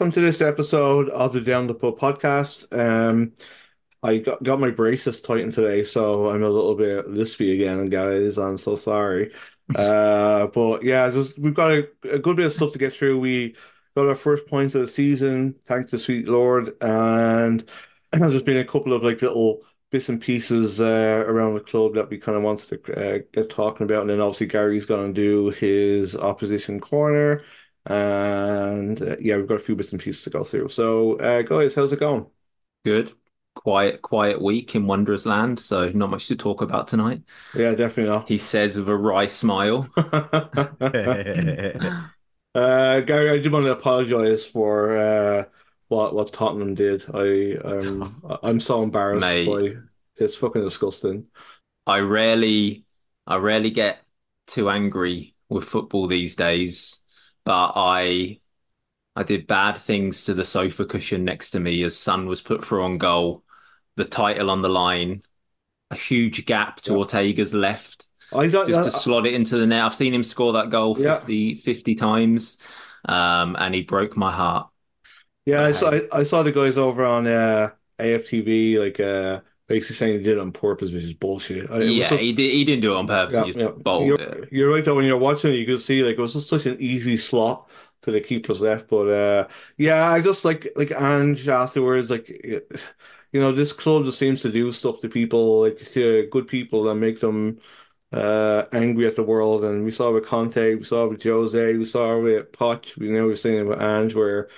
Welcome to this episode of the Down the Pub podcast. Um, I got, got my braces tightened today, so I'm a little bit lispy again, guys. I'm so sorry. Uh, but yeah, just we've got a, a good bit of stuff to get through. We got our first points of the season, thanks to sweet Lord, and there's been a couple of like little bits and pieces uh, around the club that we kind of wanted to uh, get talking about, and then obviously Gary's going to do his opposition corner. And uh, yeah, we've got a few bits and pieces to go through. So, uh, guys, how's it going? Good. Quiet, quiet week in Wondrous Land, so not much to talk about tonight. Yeah, definitely not. He says with a wry smile. Uh, Gary, I do want to apologize for uh, what what Tottenham did. I um, I'm so embarrassed Mate. by it's fucking disgusting. I rarely, I rarely get too angry with football these days, but I, I did bad things to the sofa cushion next to me as Son was put through on goal, the title on the line, a huge gap to Yeah. Ortega's left. I don't. just I- to slot it into the net. I've seen him score that goal Yeah. 50, 50 times, um, and he broke my heart. Yeah, I saw Right. I, saw the guys over on uh, AFTV like uh, basically saying he did it on purpose, which is bullshit. It yeah, just- he did. He didn't do it on purpose. yeah, he just yeah. You're, it. you're right though. When you're watching it, you can see like it was just such an easy slot to the keepers left. But uh, yeah, I just like like Ange afterwards, like you know, this club just seems to do stuff to people, like to good people that make them uh angry at the world. And we saw it with Conte, we saw it with Jose, we saw it with Poch, we know we're seeing it with Ange, where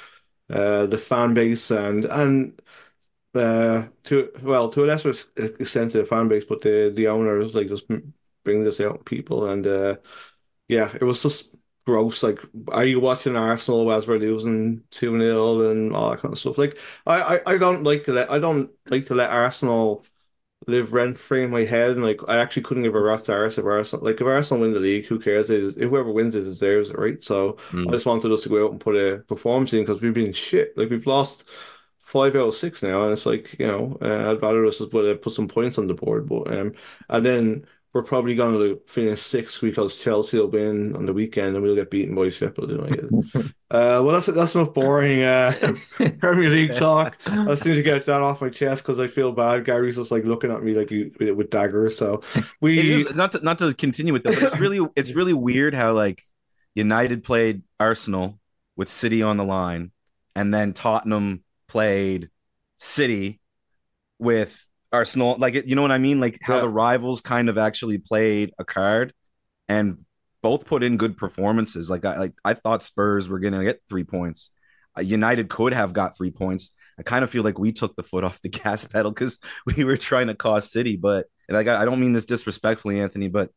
uh the fan base and and uh to well to a lesser extent to the fan base, but the the owners like just bring this out people and uh yeah, it was just gross. Like, are you watching Arsenal as we're losing 2 nil and all that kind of stuff? Like, I, I, I don't like to let I don't like to let Arsenal live rent free in my head. And like, I actually couldn't give a rat's arse if Arsenal like if Arsenal win the league, who cares? It is, whoever wins it deserves it, right? So Mm. I just wanted us to go out and put a performance in because we've been shit. Like we've lost five out of six now, and it's like you know, uh, I'd rather us just put uh, put some points on the board. But um, and then we're probably going to finish sixth because Chelsea will win on the weekend and we'll get beaten by Sheffield United. uh, well, that's that's enough boring uh, Premier League talk. I need to get that off my chest because I feel bad. Gary's just like looking at me like he, with, with daggers. So we is not to, not to continue with that, but it's really it's really weird how like United played Arsenal with City on the line, and then Tottenham played City with Arsenal. Like you know what I mean? Like how Yeah. the rivals kind of actually played a card, and both put in good performances. Like I like I thought Spurs were gonna get three points. Uh, United could have got three points. I kind of feel like we took the foot off the gas pedal because we were trying to cost City, but and I got I don't mean this disrespectfully, Anthony, but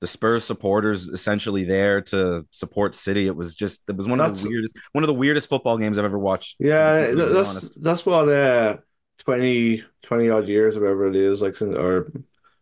the Spurs supporters essentially there to support City. It was just it was one of the weirdest one of the weirdest football games I've ever watched. Yeah, that's honest. that's what uh 20 20 odd years whatever it is like since or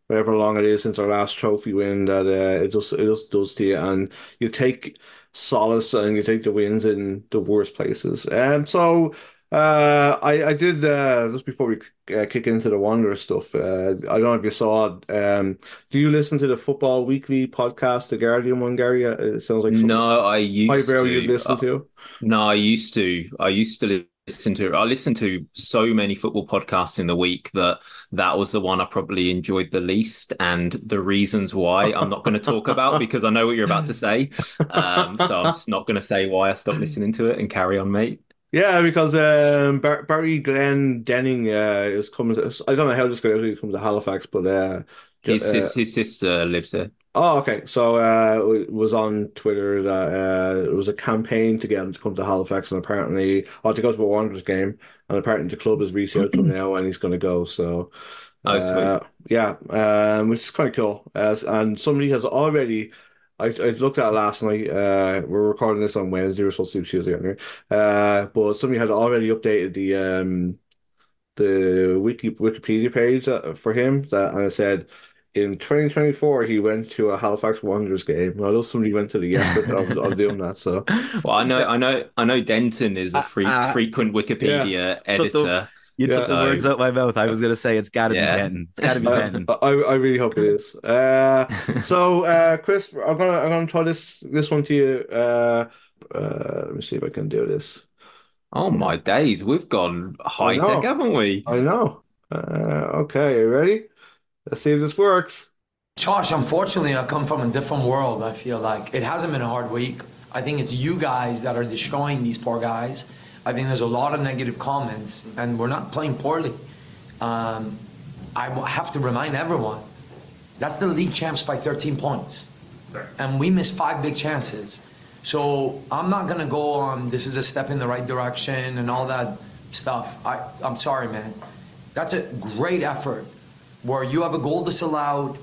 whatever long it is since our last trophy win that uh it just it just does to you and you take solace and you take the wins in the worst places. Um so uh I I did uh just before we uh, kick into the Wanderer stuff uh I don't know if you saw it um do you listen to the Football Weekly podcast the Guardian one Gary Uh, it sounds like something No, I used highbrow to. you'd listen Uh, to No, I used to. I used to listen to. I listened to so many football podcasts in the week that that was the one I probably enjoyed the least, and the reasons why I'm not going to talk about because I know what you're about to say. Um, so I'm just not going to say why I stopped listening to it and carry on, mate. Yeah, because um, Bar Barry Glendenning uh, is coming to, I don't know how this guy actually comes to Halifax, but uh, His uh, his sister lives there. oh, okay. So uh, it was on Twitter that uh, it was a campaign to get him to come to Halifax, and apparently, or to go to a Wanderers game, and apparently the club has reached out to him now, and he's going to go. So, Oh, sweet. uh, yeah, um, which is kind of cool. As and somebody has already. I, I looked at it last night. Uh, we're recording this on Wednesday. We're supposed to do Tuesday anyway. Uh, but somebody had already updated the um the wiki Wikipedia page for him that and it said in 2024 he went to a Halifax Wanderers game. I know somebody went to the effort of, of doing that. So Well, I know, I know, I know. Denton is a free, Uh, uh, frequent Wikipedia So the- editor. You took the words out my mouth. I was gonna say it's got to Yeah. be Denton. It's got to be I, Denton. I I really hope it is. Uh, so uh, Chris, I'm gonna I'm gonna try this this one to you. Uh, uh, let me see if I can do this. Oh my days, we've gone high tech, haven't we? I know. Uh, okay, you ready? Let's see if this works. Josh, unfortunately, I come from a different world. I feel like it hasn't been a hard week. I think it's you guys that are destroying these poor guys. I think there's a lot of negative comments, and we're not playing poorly. Um, I have to remind everyone that's the league champs by 13 points. And we missed five big chances. So I'm not going to go on this is a step in the right direction and all that stuff. I, I'm sorry, man. That's a great effort where you have a goal disallowed.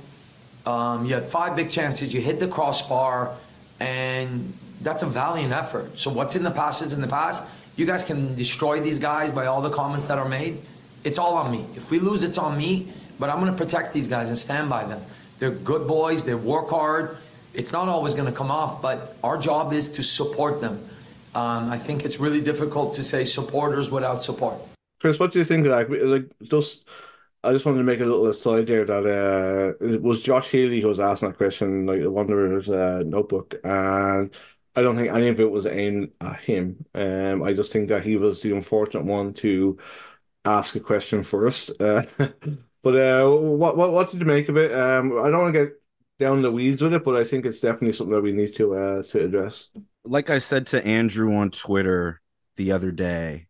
Um, you had five big chances. You hit the crossbar, and that's a valiant effort. So what's in the past is in the past. You guys can destroy these guys by all the comments that are made. It's all on me. If we lose, it's on me. But I'm going to protect these guys and stand by them. They're good boys. They work hard. It's not always going to come off, but our job is to support them. Um, I think it's really difficult to say supporters without support. Chris, what do you think that? Like, just I just wanted to make a little aside there that uh, it was Josh Healy who was asking that question, like the Wanderers uh, notebook, and I don't think any of it was aimed at him. Um, I just think that he was the unfortunate one to ask a question first. Uh, but uh, what what what did you make of it? Um, I don't want to get down the weeds with it, but I think it's definitely something that we need to uh, to address. Like I said to Andrew on Twitter the other day,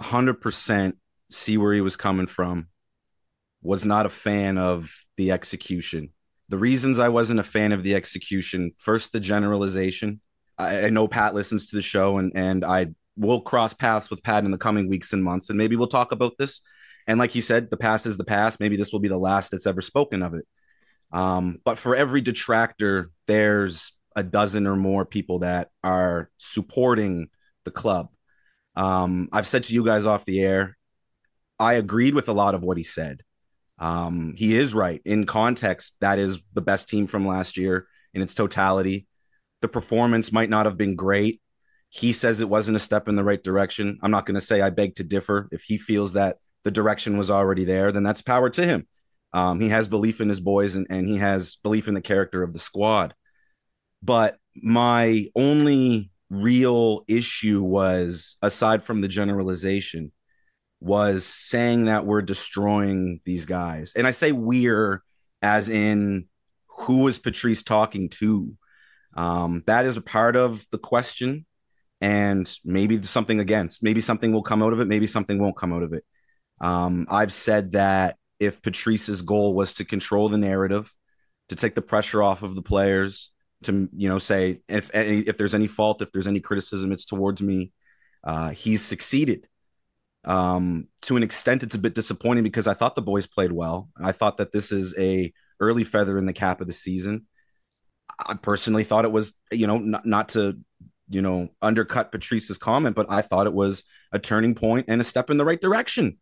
hundred percent see where he was coming from. Was not a fan of the execution. The reasons I wasn't a fan of the execution first, the generalization. I, I know Pat listens to the show, and and I will cross paths with Pat in the coming weeks and months, and maybe we'll talk about this. And like he said, the past is the past. Maybe this will be the last that's ever spoken of it. Um, but for every detractor, there's a dozen or more people that are supporting the club. Um, I've said to you guys off the air, I agreed with a lot of what he said. Um, he is right. In context, that is the best team from last year in its totality. The performance might not have been great. He says it wasn't a step in the right direction. I'm not going to say I beg to differ. If he feels that the direction was already there, then that's power to him. Um, he has belief in his boys and, and he has belief in the character of the squad. But my only real issue was, aside from the generalization, was saying that we're destroying these guys. And I say we're as in who was Patrice talking to? Um, that is a part of the question. And maybe something against, maybe something will come out of it, maybe something won't come out of it. Um, I've said that if Patrice's goal was to control the narrative, to take the pressure off of the players, to you know say if any, if there's any fault, if there's any criticism, it's towards me. Uh, he's succeeded. Um, to an extent, it's a bit disappointing because I thought the boys played well. I thought that this is a early feather in the cap of the season. I personally thought it was, you know, not, not to, you know, undercut Patrice's comment, but I thought it was a turning point and a step in the right direction.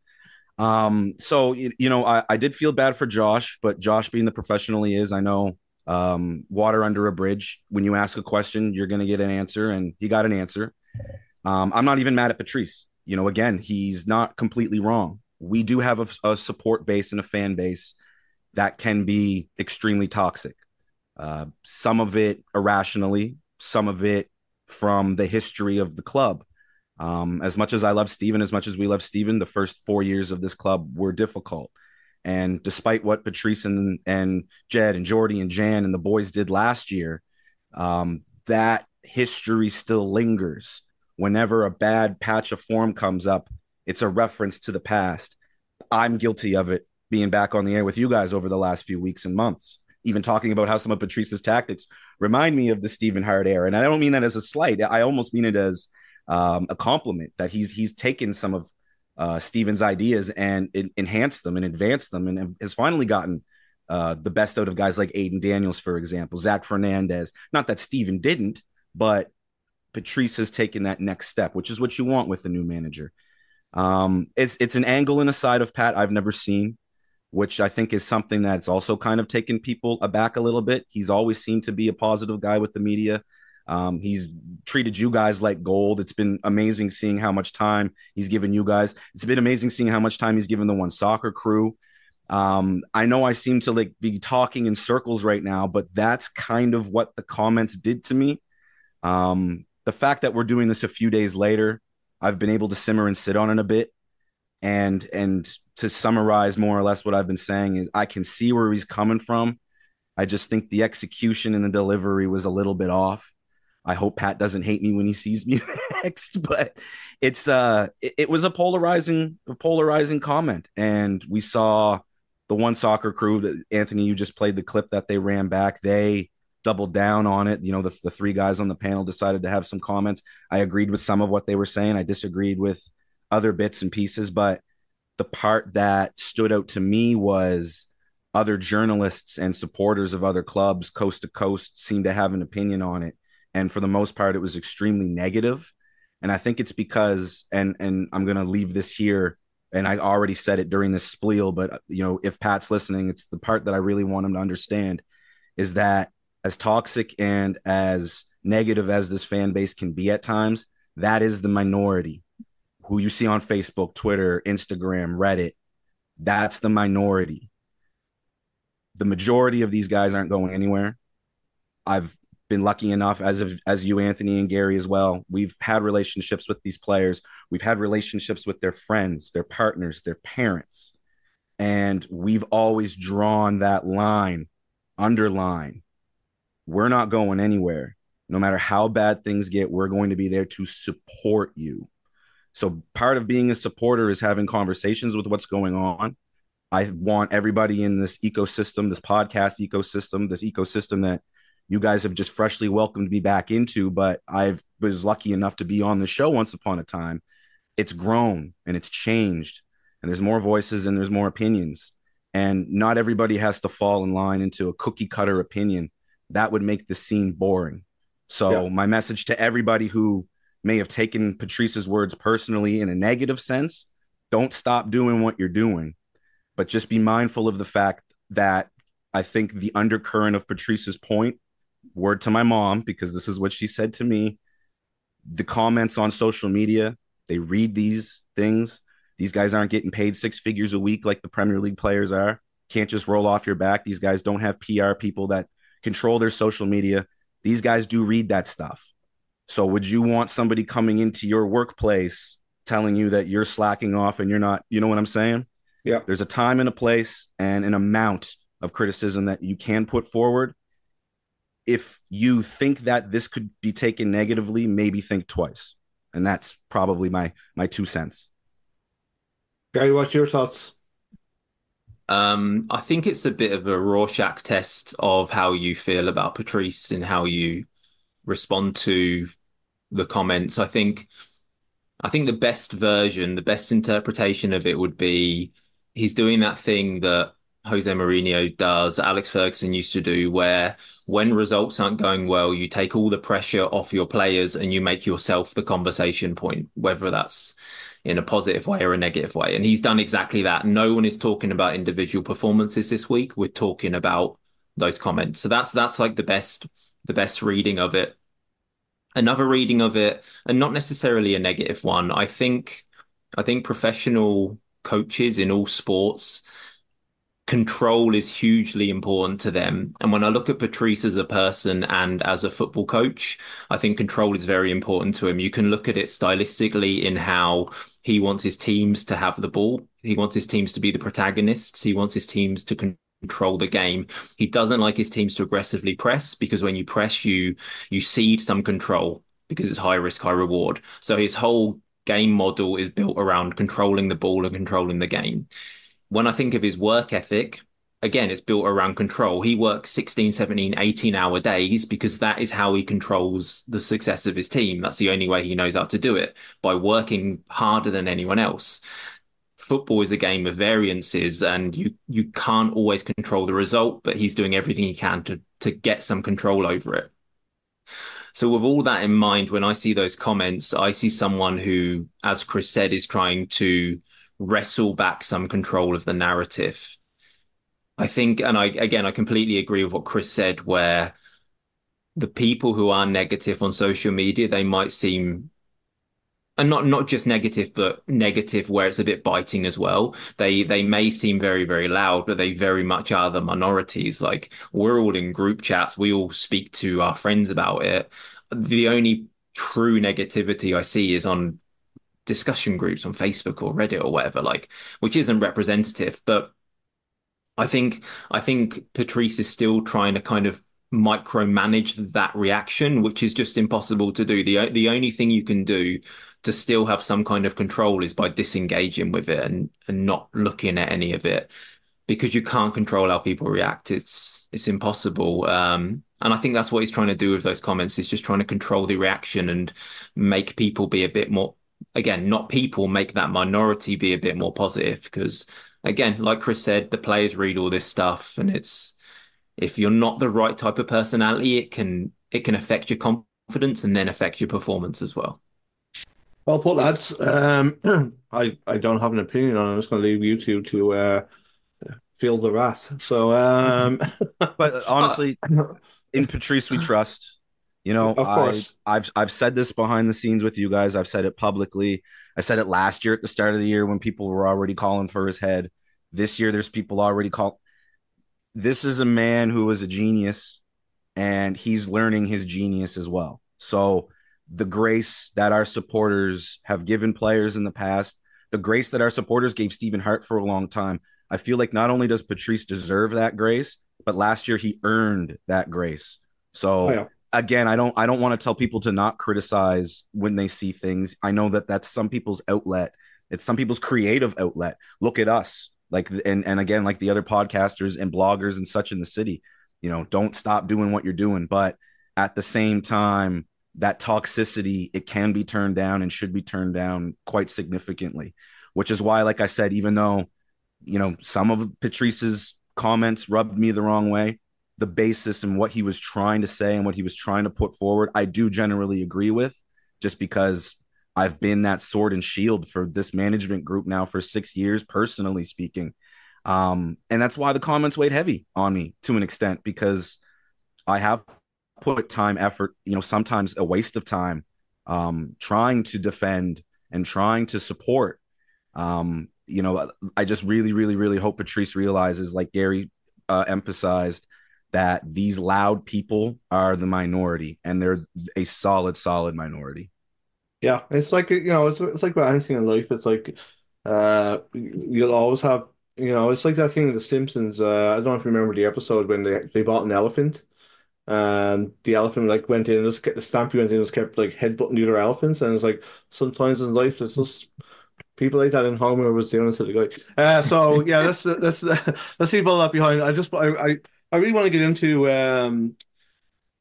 Um, so you, you know, I, I did feel bad for Josh, but Josh being the professional he is, I know um, water under a bridge. When you ask a question, you're going to get an answer, and he got an answer. Um, I'm not even mad at Patrice. You know, again, he's not completely wrong. We do have a, a support base and a fan base that can be extremely toxic. Uh, some of it irrationally, some of it from the history of the club. Um, as much as I love Stephen, as much as we love Stephen, the first four years of this club were difficult. And despite what Patrice and, and Jed and Jordy and Jan and the boys did last year, um, that history still lingers. Whenever a bad patch of form comes up, it's a reference to the past. I'm guilty of it being back on the air with you guys over the last few weeks and months, even talking about how some of Patrice's tactics remind me of the Stephen Hart era. And I don't mean that as a slight. I almost mean it as um, a compliment that he's he's taken some of uh, Stephen's ideas and enhanced them and advanced them and has finally gotten uh, the best out of guys like Aidan Daniels, for example, Zach Fernandez. Not that Stephen didn't, but Patrice has taken that next step, which is what you want with the new manager. Um, it's it's an angle and a side of Pat I've never seen, which I think is something that's also kind of taken people aback a little bit. He's always seemed to be a positive guy with the media. Um, he's treated you guys like gold. It's been amazing seeing how much time he's given you guys. It's been amazing seeing how much time he's given the one soccer crew. Um, I know I seem to like be talking in circles right now, but that's kind of what the comments did to me. Um, the fact that we're doing this a few days later I've been able to simmer and sit on it a bit. And and to summarize more or less what I've been saying is I can see where he's coming from. I just think the execution and the delivery was a little bit off. I hope Pat doesn't hate me when he sees me next, but it's uh it, it, was a polarizing a polarizing comment. And we saw the one soccer crew that Anthony, you just played the clip that they ran back. They doubled down on it. You know, the, the three guys on the panel decided to have some comments. I agreed with some of what they were saying. I disagreed with other bits and pieces, but the part that stood out to me was other journalists and supporters of other clubs coast to coast seemed to have an opinion on it and for the most part it was extremely negative and i think it's because and and i'm going to leave this here and i already said it during this spiel but you know if pat's listening it's the part that i really want him to understand is that as toxic and as negative as this fan base can be at times that is the minority who you see on Facebook, Twitter, Instagram, Reddit, that's the minority. The majority of these guys aren't going anywhere. I've been lucky enough, as of, as you, Anthony and Gary as well. We've had relationships with these players. We've had relationships with their friends, their partners, their parents, and we've always drawn that line, underline. We're not going anywhere. No matter how bad things get, we're going to be there to support you so part of being a supporter is having conversations with what's going on. I want everybody in this ecosystem, this podcast ecosystem, this ecosystem that you guys have just freshly welcomed me back into, but I was lucky enough to be on the show once upon a time. It's grown and it's changed, and there's more voices and there's more opinions. And not everybody has to fall in line into a cookie cutter opinion. That would make the scene boring. So, yeah. my message to everybody who may have taken Patrice's words personally in a negative sense, don't stop doing what you're doing. But just be mindful of the fact that I think the undercurrent of Patrice's point, word to my mom, because this is what she said to me, the comments on social media, they read these things. These guys aren't getting paid six figures a week like the Premier League players are. Can't just roll off your back. These guys don't have PR people that control their social media. These guys do read that stuff. So would you want somebody coming into your workplace telling you that you're slacking off and you're not, you know what I'm saying? Yeah. There's a time and a place and an amount of criticism that you can put forward. If you think that this could be taken negatively, maybe think twice. And that's probably my my two cents. Gary, what's your thoughts? Um, I think it's a bit of a Rorschach test of how you feel about Patrice and how you respond to the comments. I think I think the best version, the best interpretation of it would be he's doing that thing that Jose Mourinho does, Alex Ferguson used to do, where when results aren't going well, you take all the pressure off your players and you make yourself the conversation point, whether that's in a positive way or a negative way. And he's done exactly that. No one is talking about individual performances this week. We're talking about those comments. So that's that's like the best the best reading of it. Another reading of it, and not necessarily a negative one. I think I think professional coaches in all sports control is hugely important to them. And when I look at Patrice as a person and as a football coach, I think control is very important to him. You can look at it stylistically in how he wants his teams to have the ball. He wants his teams to be the protagonists. He wants his teams to con- control the game. He doesn't like his teams to aggressively press because when you press, you you cede some control because it's high risk, high reward. So his whole game model is built around controlling the ball and controlling the game. When I think of his work ethic, again, it's built around control. He works 16, 17, 18 hour days because that is how he controls the success of his team. That's the only way he knows how to do it by working harder than anyone else football is a game of variances and you you can't always control the result but he's doing everything he can to to get some control over it so with all that in mind when i see those comments i see someone who as chris said is trying to wrestle back some control of the narrative i think and i again i completely agree with what chris said where the people who are negative on social media they might seem and not not just negative, but negative where it's a bit biting as well. They they may seem very very loud, but they very much are the minorities. Like we're all in group chats, we all speak to our friends about it. The only true negativity I see is on discussion groups on Facebook or Reddit or whatever, like which isn't representative. But I think I think Patrice is still trying to kind of micromanage that reaction, which is just impossible to do. The the only thing you can do to still have some kind of control is by disengaging with it and, and not looking at any of it because you can't control how people react. It's it's impossible. Um, and I think that's what he's trying to do with those comments. Is just trying to control the reaction and make people be a bit more. Again, not people make that minority be a bit more positive because again, like Chris said, the players read all this stuff, and it's if you're not the right type of personality, it can it can affect your confidence and then affect your performance as well. Well put, lads. Um, I I don't have an opinion on. it. I'm just going to leave you two to uh, feel the wrath. So, um, but honestly, in Patrice we trust. You know, of course, I, I've I've said this behind the scenes with you guys. I've said it publicly. I said it last year at the start of the year when people were already calling for his head. This year, there's people already call. This is a man who is a genius, and he's learning his genius as well. So, the grace that our supporters have given players in the past, the grace that our supporters gave Stephen Hart for a long time, I feel like not only does Patrice deserve that grace, but last year he earned that grace. So. Oh, yeah again i don't i don't want to tell people to not criticize when they see things. I know that that's some people's outlet. It's some people's creative outlet. Look at us. Like and and again like the other podcasters and bloggers and such in the city you know don't stop doing what you're doing. But at the same time that toxicity it can be turned down and should be turned down quite significantly which is why like i said even though you know some of patrice's comments rubbed me the wrong way the basis and what he was trying to say and what he was trying to put forward, I do generally agree with, just because I've been that sword and shield for this management group now for six years, personally speaking. Um, and that's why the comments weighed heavy on me to an extent because I have put time, effort, you know, sometimes a waste of time um, trying to defend and trying to support. Um, you know, I just really, really, really hope Patrice realizes, like Gary uh, emphasized, that these loud people are the minority and they're a solid, solid minority. Yeah, it's like you know, it's it's like about anything in life. It's like uh, you'll always have you know, it's like that thing in The Simpsons. Uh, I don't know if you remember the episode when they they bought an elephant, and the elephant like went in and just kept, the Stampy went in and just kept like headbutting the other elephants, and it's like sometimes in life it's just people like that in Homer was doing it to the guy. Uh, so yeah, let's let's let's leave all that behind. I just I I I really want to get into um,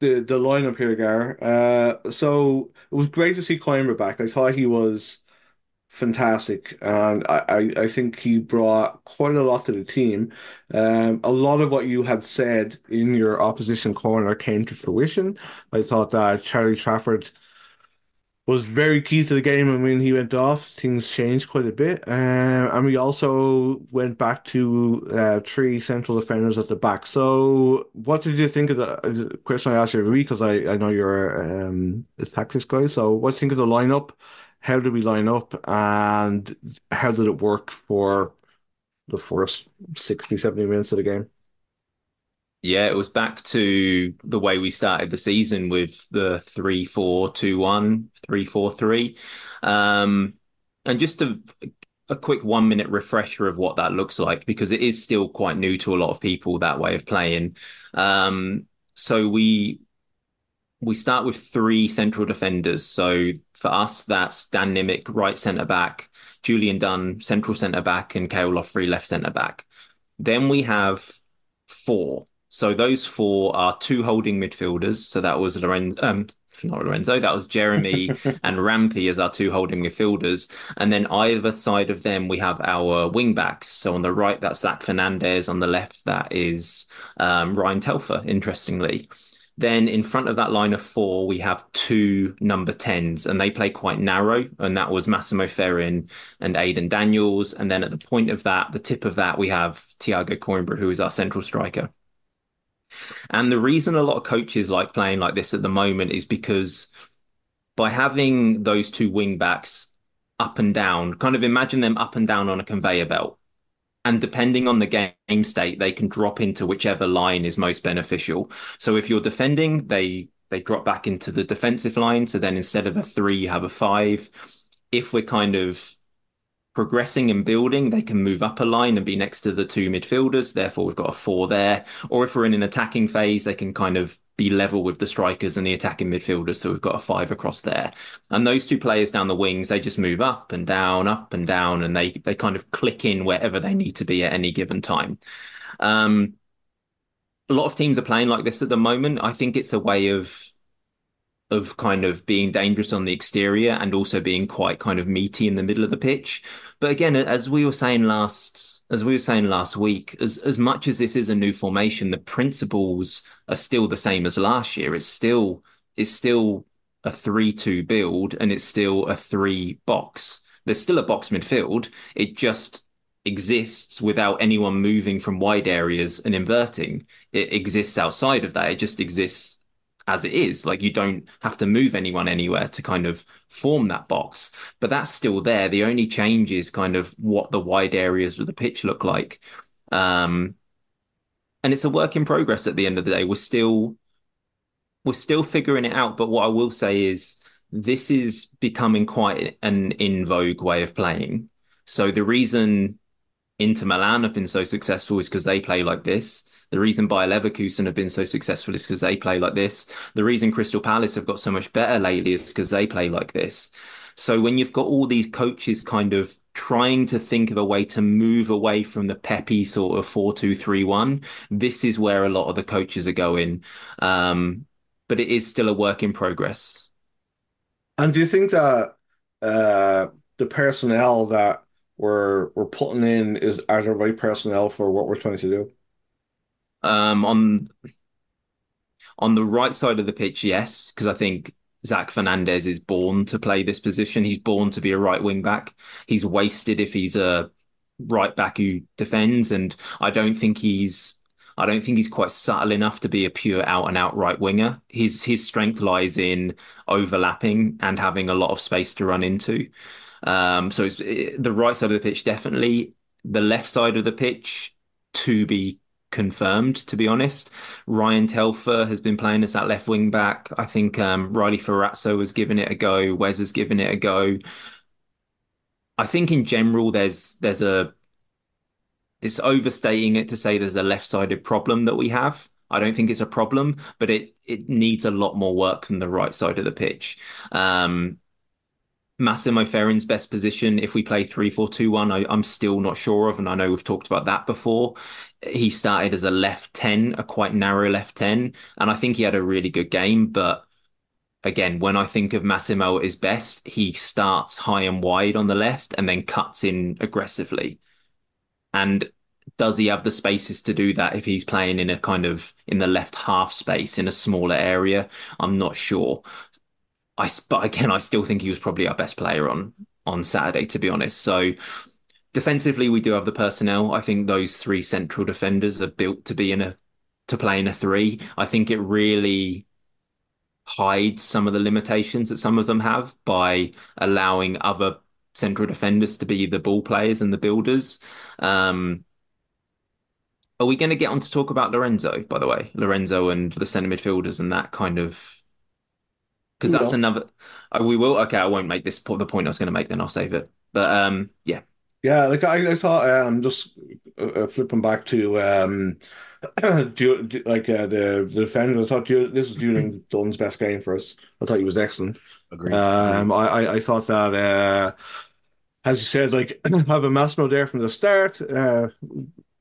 the the lineup here, Gar. Uh, so it was great to see Coimbra back. I thought he was fantastic, and I, I, I think he brought quite a lot to the team. Um, a lot of what you had said in your opposition corner came to fruition. I thought that Charlie Trafford was very key to the game. And when he went off, things changed quite a bit. Uh, and we also went back to uh, three central defenders at the back. So, what did you think of the question I asked you every week? Because I, I know you're um, a tactics guy. So, what do you think of the lineup? How did we line up? And how did it work for the first 60, 70 minutes of the game? Yeah, it was back to the way we started the season with the 3 4 2 1, 3 4 3. Um, and just a, a quick one minute refresher of what that looks like because it is still quite new to a lot of people that way of playing. Um, so we we start with three central defenders. So for us, that's Dan Nimick, right centre back, Julian Dunn, central centre back, and Cale Loughrey, left centre back. Then we have four. So those four are two holding midfielders. So that was Lorenzo, um, not Lorenzo, that was Jeremy and Rampy as our two holding midfielders. And then either side of them, we have our wing backs. So on the right, that's Zach Fernandez. On the left, that is um, Ryan Telfer, interestingly. Then in front of that line of four, we have two number 10s, and they play quite narrow. And that was Massimo Ferrin and Aidan Daniels. And then at the point of that, the tip of that, we have Thiago Coimbra, who is our central striker. And the reason a lot of coaches like playing like this at the moment is because by having those two wing backs up and down, kind of imagine them up and down on a conveyor belt. And depending on the game state, they can drop into whichever line is most beneficial. So if you're defending, they they drop back into the defensive line. So then instead of a three, you have a five. if we're kind of progressing and building, they can move up a line and be next to the two midfielders. Therefore, we've got a four there. Or if we're in an attacking phase, they can kind of be level with the strikers and the attacking midfielders. So we've got a five across there. And those two players down the wings, they just move up and down, up and down, and they they kind of click in wherever they need to be at any given time. Um, a lot of teams are playing like this at the moment. I think it's a way of of kind of being dangerous on the exterior and also being quite kind of meaty in the middle of the pitch. But again, as we were saying last as we were saying last week, as as much as this is a new formation, the principles are still the same as last year. It's still it's still a 3-2 build and it's still a three box. There's still a box midfield. It just exists without anyone moving from wide areas and inverting. It exists outside of that. It just exists as it is. Like you don't have to move anyone anywhere to kind of form that box, but that's still there. The only change is kind of what the wide areas of the pitch look like. Um, and it's a work in progress at the end of the day. We're still we're still figuring it out. But what I will say is this is becoming quite an in vogue way of playing. So the reason Inter Milan have been so successful is because they play like this. The reason Bayer Leverkusen have been so successful is because they play like this. The reason Crystal Palace have got so much better lately is because they play like this. So when you've got all these coaches kind of trying to think of a way to move away from the peppy sort of four two three one, this is where a lot of the coaches are going. Um, but it is still a work in progress. And do you think that uh, the personnel that we're we're putting in is are the right personnel for what we're trying to do? Um, on on the right side of the pitch, yes, because I think Zach Fernandez is born to play this position. He's born to be a right wing back. He's wasted if he's a right back who defends, and I don't think he's I don't think he's quite subtle enough to be a pure out and out right winger. His his strength lies in overlapping and having a lot of space to run into. Um, so it's the right side of the pitch definitely. The left side of the pitch to be confirmed, to be honest. Ryan Telfer has been playing as that left wing back. I think um, Riley Ferrazzo has given it a go. Wes has given it a go. I think in general, there's there's a it's overstating it to say there's a left-sided problem that we have. I don't think it's a problem, but it it needs a lot more work than the right side of the pitch. Um, Massimo Ferrin's best position, if we play 3 4 2 1, I, am still not sure of. And I know we've talked about that before. He started as a left 10, a quite narrow left 10. And I think he had a really good game. But again, when I think of Massimo at his best, he starts high and wide on the left and then cuts in aggressively. And does he have the spaces to do that if he's playing in a kind of in the left half space in a smaller area? I'm not sure. I but again, I still think he was probably our best player on on Saturday, to be honest. So defensively, we do have the personnel. I think those three central defenders are built to be in a to play in a three. I think it really hides some of the limitations that some of them have by allowing other central defenders to be the ball players and the builders. Um, are we going to get on to talk about Lorenzo, by the way? Lorenzo and the centre midfielders and that kind of because that's will. another. Oh, we will. Okay, I won't make this the point I was going to make. Then I'll save it. But um, yeah, yeah. Like I, thought I thought, um, just uh, uh flipping back to um, do, do, like uh, the the defender. I thought this was during Dunn's best game for us. I thought he was excellent. Agreed. Um, I, I thought that. Uh, as you said, like have a Massimo there from the start. Uh,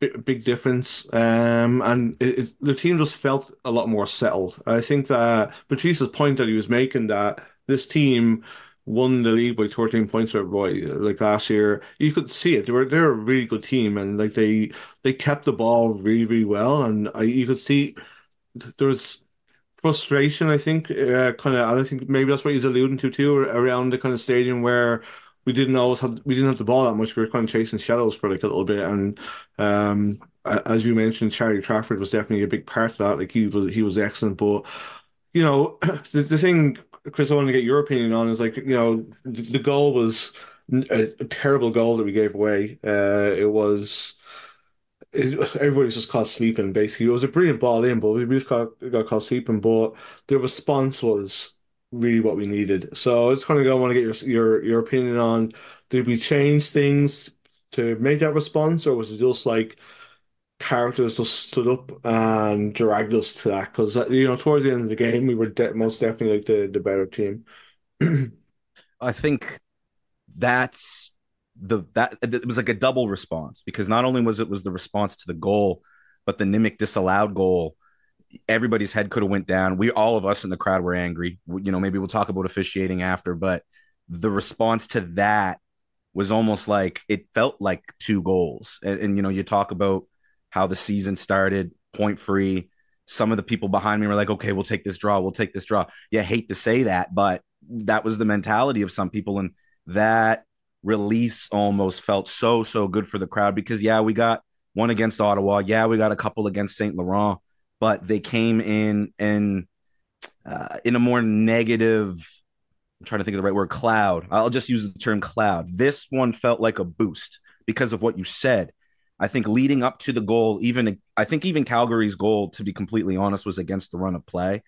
big difference. Um, and it, it, the team just felt a lot more settled. I think that Patrice's point that he was making that this team won the league by 13 points or boy like last year. You could see it. They were they're a really good team and like they they kept the ball really, really well. And I, you could see there was frustration, I think, uh, kind of, I think maybe that's what he's alluding to too, around the kind of stadium where we didn't always have we didn't have the ball that much. We were kind of chasing shadows for like a little bit, and um, as you mentioned, Charlie Trafford was definitely a big part of that. Like he was he was excellent, but you know the, the thing, Chris, I want to get your opinion on is like you know the, the goal was a, a, terrible goal that we gave away. Uh, it was. It, everybody's just caught sleeping. Basically, it was a brilliant ball in, but we just got got caught sleeping. But the response was really what we needed. So I just kind of go I want to get your your your opinion on did we change things to make that response, or was it just like characters just stood up and dragged us to that? Because you know, towards the end of the game, we were de most definitely like the the better team. I think that's the that it was like a double response because not only was it was the response to the goal, but the Nimick disallowed goal. Everybody's head could have went down. We all of us in the crowd were angry. You know, maybe we'll talk about officiating after, but the response to that was almost like it felt like two goals. And, and you know, you talk about how the season started, point free. Some of the people behind me were like, "Okay, we'll take this draw. We'll take this draw." Yeah, hate to say that, but that was the mentality of some people, and that release almost felt so so good for the crowd because yeah, we got one against Ottawa, yeah, we got a couple against Saint Laurent, but they came in and uh, in a more negative. I'm trying to think of the right word, cloud. I'll just use the term cloud. This one felt like a boost because of what you said. I think leading up to the goal, even I think even Calgary's goal, to be completely honest, was against the run of play.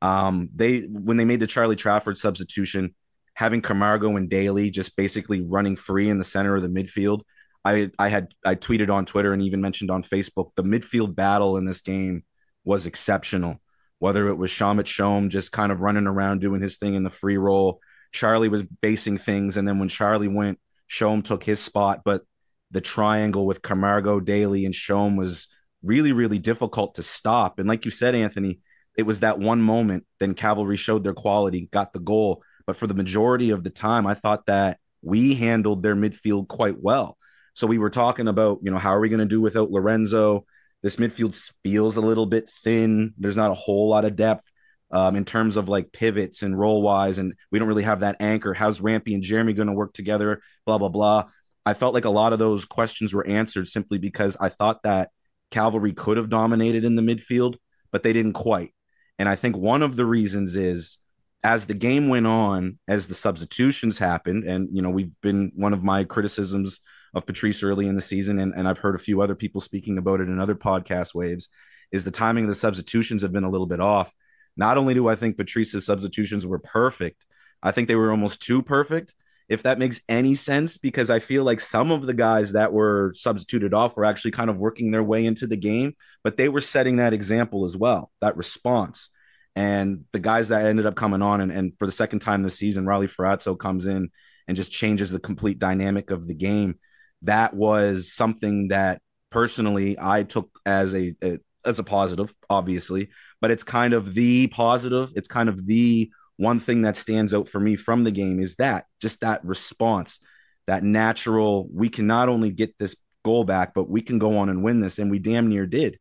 Um, they when they made the Charlie Trafford substitution, having Camargo and Daly just basically running free in the center of the midfield. I I had I tweeted on Twitter and even mentioned on Facebook the midfield battle in this game was exceptional. Whether it was Shamit Shome just kind of running around doing his thing in the free roll, Charlie was basing things, and then when Charlie went, Shome took his spot. But the triangle with Camargo, Daly, and Shome was really really difficult to stop. And like you said, Anthony, it was that one moment. Then Cavalry showed their quality, got the goal. But for the majority of the time, I thought that we handled their midfield quite well. So we were talking about, you know, how are we going to do without Lorenzo? This midfield feels a little bit thin. There's not a whole lot of depth um, in terms of like pivots and roll wise, and we don't really have that anchor. How's Rampy and Jeremy going to work together? Blah blah blah. I felt like a lot of those questions were answered simply because I thought that Cavalry could have dominated in the midfield, but they didn't quite. And I think one of the reasons is as the game went on, as the substitutions happened, and you know, we've been one of my criticisms of Patrice early in the season, and, and I've heard a few other people speaking about it in other podcast waves, is the timing of the substitutions have been a little bit off. Not only do I think Patrice's substitutions were perfect, I think they were almost too perfect if that makes any sense, because I feel like some of the guys that were substituted off were actually kind of working their way into the game, but they were setting that example as well, that response. And the guys that ended up coming on, and, and for the second time this season, Riley Ferrazzo comes in and just changes the complete dynamic of the game. That was something that personally I took as a, a as a positive, obviously, but it's kind of the positive. It's kind of the one thing that stands out for me from the game is that just that response, that natural, we can not only get this goal back, but we can go on and win this. And we damn near did.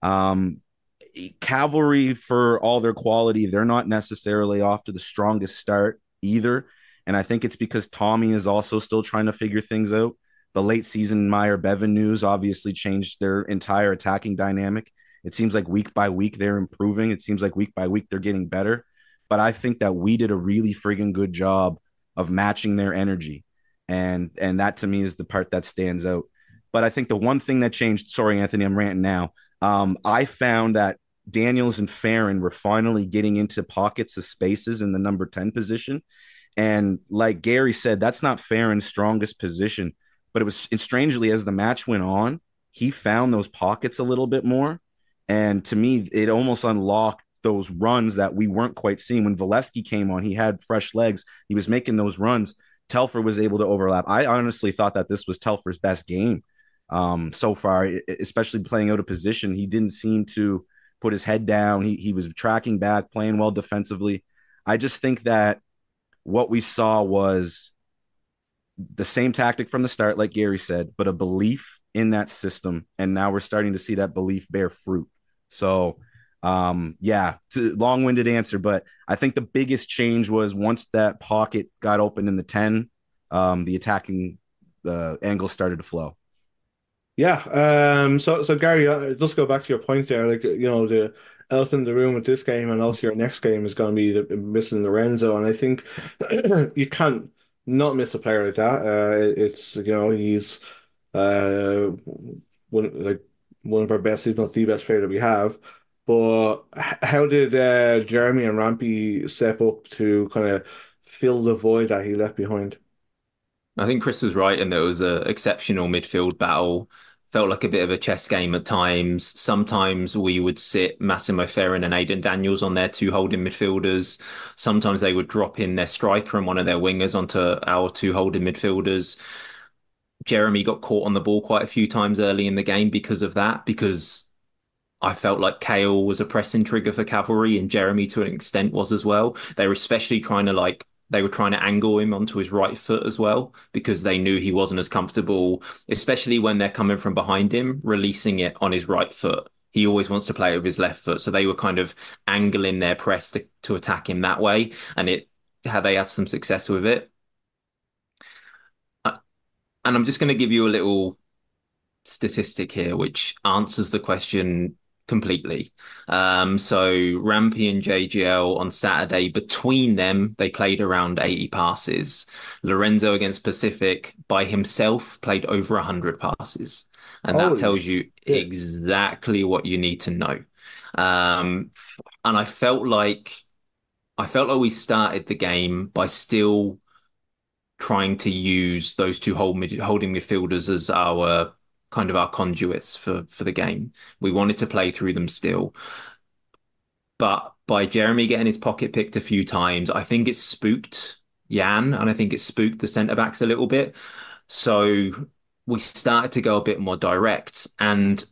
Um, cavalry, for all their quality, they're not necessarily off to the strongest start either. And I think it's because Tommy is also still trying to figure things out. The late season Myer Bevan news obviously changed their entire attacking dynamic. It seems like week by week they're improving. It seems like week by week they're getting better but I think that we did a really friggin' good job of matching their energy. And and that to me is the part that stands out. But I think the one thing that changed, sorry, Anthony, I'm ranting now. Um, I found that Daniels and Ferrin were finally getting into pockets of spaces in the number 10 position. And like Gary said, that's not Ferrin's strongest position. But it was and strangely, as the match went on, he found those pockets a little bit more. And to me, it almost unlocked those runs that we weren't quite seeing. When Valesky came on, he had fresh legs. He was making those runs. Telfer was able to overlap. I honestly thought that this was Telfer's best game um, so far, especially playing out of position. He didn't seem to put his head down. He he was tracking back, playing well defensively. I just think that what we saw was the same tactic from the start, like Gary said, but a belief in that system. And now we're starting to see that belief bear fruit. So um, yeah, long-winded answer, but I think the biggest change was once that pocket got open in the 10, um, the attacking uh, angle started to flow. Yeah. Um, so, so Gary, uh, just go back to your point there. Like, you know, the elephant in the room with this game and also your next game is going to be the, missing Lorenzo. And I think you can't not miss a player like that. Uh, it's, you know, he's uh, one, like one of our best, if not the best player that we have. But how did uh, Jeremy and Rampy step up to kind of fill the void that he left behind? I think Chris was right, and there was an exceptional midfield battle. Felt like a bit of a chess game at times. Sometimes we would sit Massimo Ferrin and Aidan Daniels on their two holding midfielders. Sometimes they would drop in their striker and one of their wingers onto our two holding midfielders. Jeremy got caught on the ball quite a few times early in the game because of that, because I felt like Cale was a pressing trigger for cavalry and Jeremy to an extent was as well. They were especially trying to like they were trying to angle him onto his right foot as well because they knew he wasn't as comfortable, especially when they're coming from behind him, releasing it on his right foot. He always wants to play it with his left foot. So they were kind of angling their press to, to attack him that way. And it had they had some success with it. Uh, and I'm just going to give you a little statistic here, which answers the question completely. Um, so Rampy and JGL on Saturday, between them, they played around 80 passes. Lorenzo against Pacific by himself played over 100 passes. And that tells you shit. exactly what you need to know. Um, and I felt like I felt like we started the game by still trying to use those two hold mid- holding midfielders as our kind of our conduits for for the game. We wanted to play through them still. But by Jeremy getting his pocket picked a few times, I think it spooked Jan and I think it spooked the centre backs a little bit. So we started to go a bit more direct and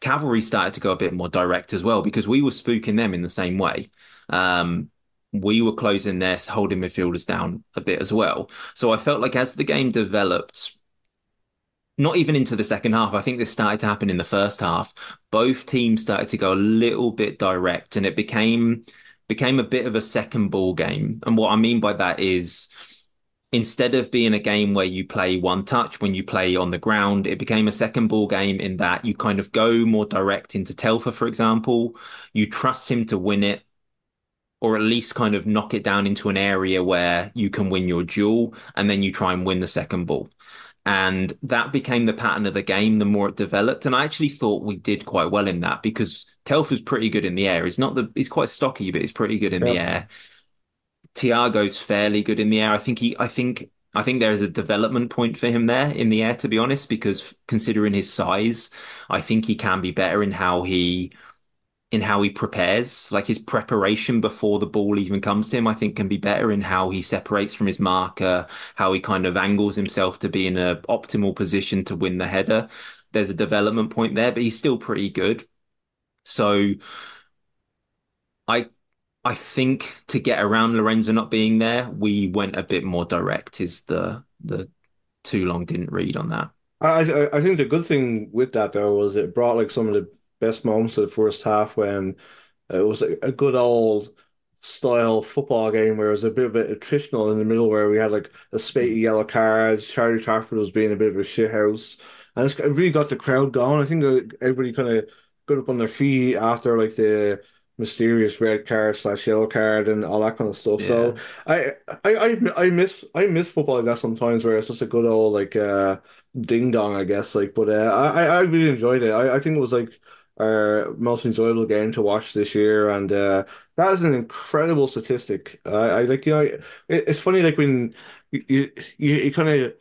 Cavalry started to go a bit more direct as well because we were spooking them in the same way. Um, we were closing their holding midfielders down a bit as well. So I felt like as the game developed, not even into the second half. I think this started to happen in the first half. Both teams started to go a little bit direct, and it became became a bit of a second ball game. And what I mean by that is instead of being a game where you play one touch when you play on the ground, it became a second ball game in that you kind of go more direct into Telfer, for example. You trust him to win it. Or at least kind of knock it down into an area where you can win your duel, and then you try and win the second ball. And that became the pattern of the game the more it developed. And I actually thought we did quite well in that because Telfer's pretty good in the air. He's not the he's quite stocky, but he's pretty good in the air. tiago's fairly good in the air. I think he I think I think there is a development point for him there in the air, to be honest, because considering his size, I think he can be better in how he in how he prepares, like his preparation before the ball even comes to him, I think can be better in how he separates from his marker, how he kind of angles himself to be in an optimal position to win the header. There's a development point there, but he's still pretty good. So I I think to get around Lorenzo not being there, we went a bit more direct is the the too long didn't read on that. I I think the good thing with that though was it brought like some of the best moments of the first half when it was a, a good old style football game where it was a bit of a attritional in the middle where we had like a spate of yellow cards. Charlie Trafford was being a bit of a shit house. And it really got the crowd going. I think everybody kind of got up on their feet after like the mysterious red card slash yellow card and all that kind of stuff. Yeah. So I, I I I miss I miss football like that sometimes where it's just a good old like uh ding dong I guess like but uh, I I really enjoyed it. I, I think it was like our most enjoyable game to watch this year, and uh, that is an incredible statistic. I, I like you know it, it's funny like when you you, you kind of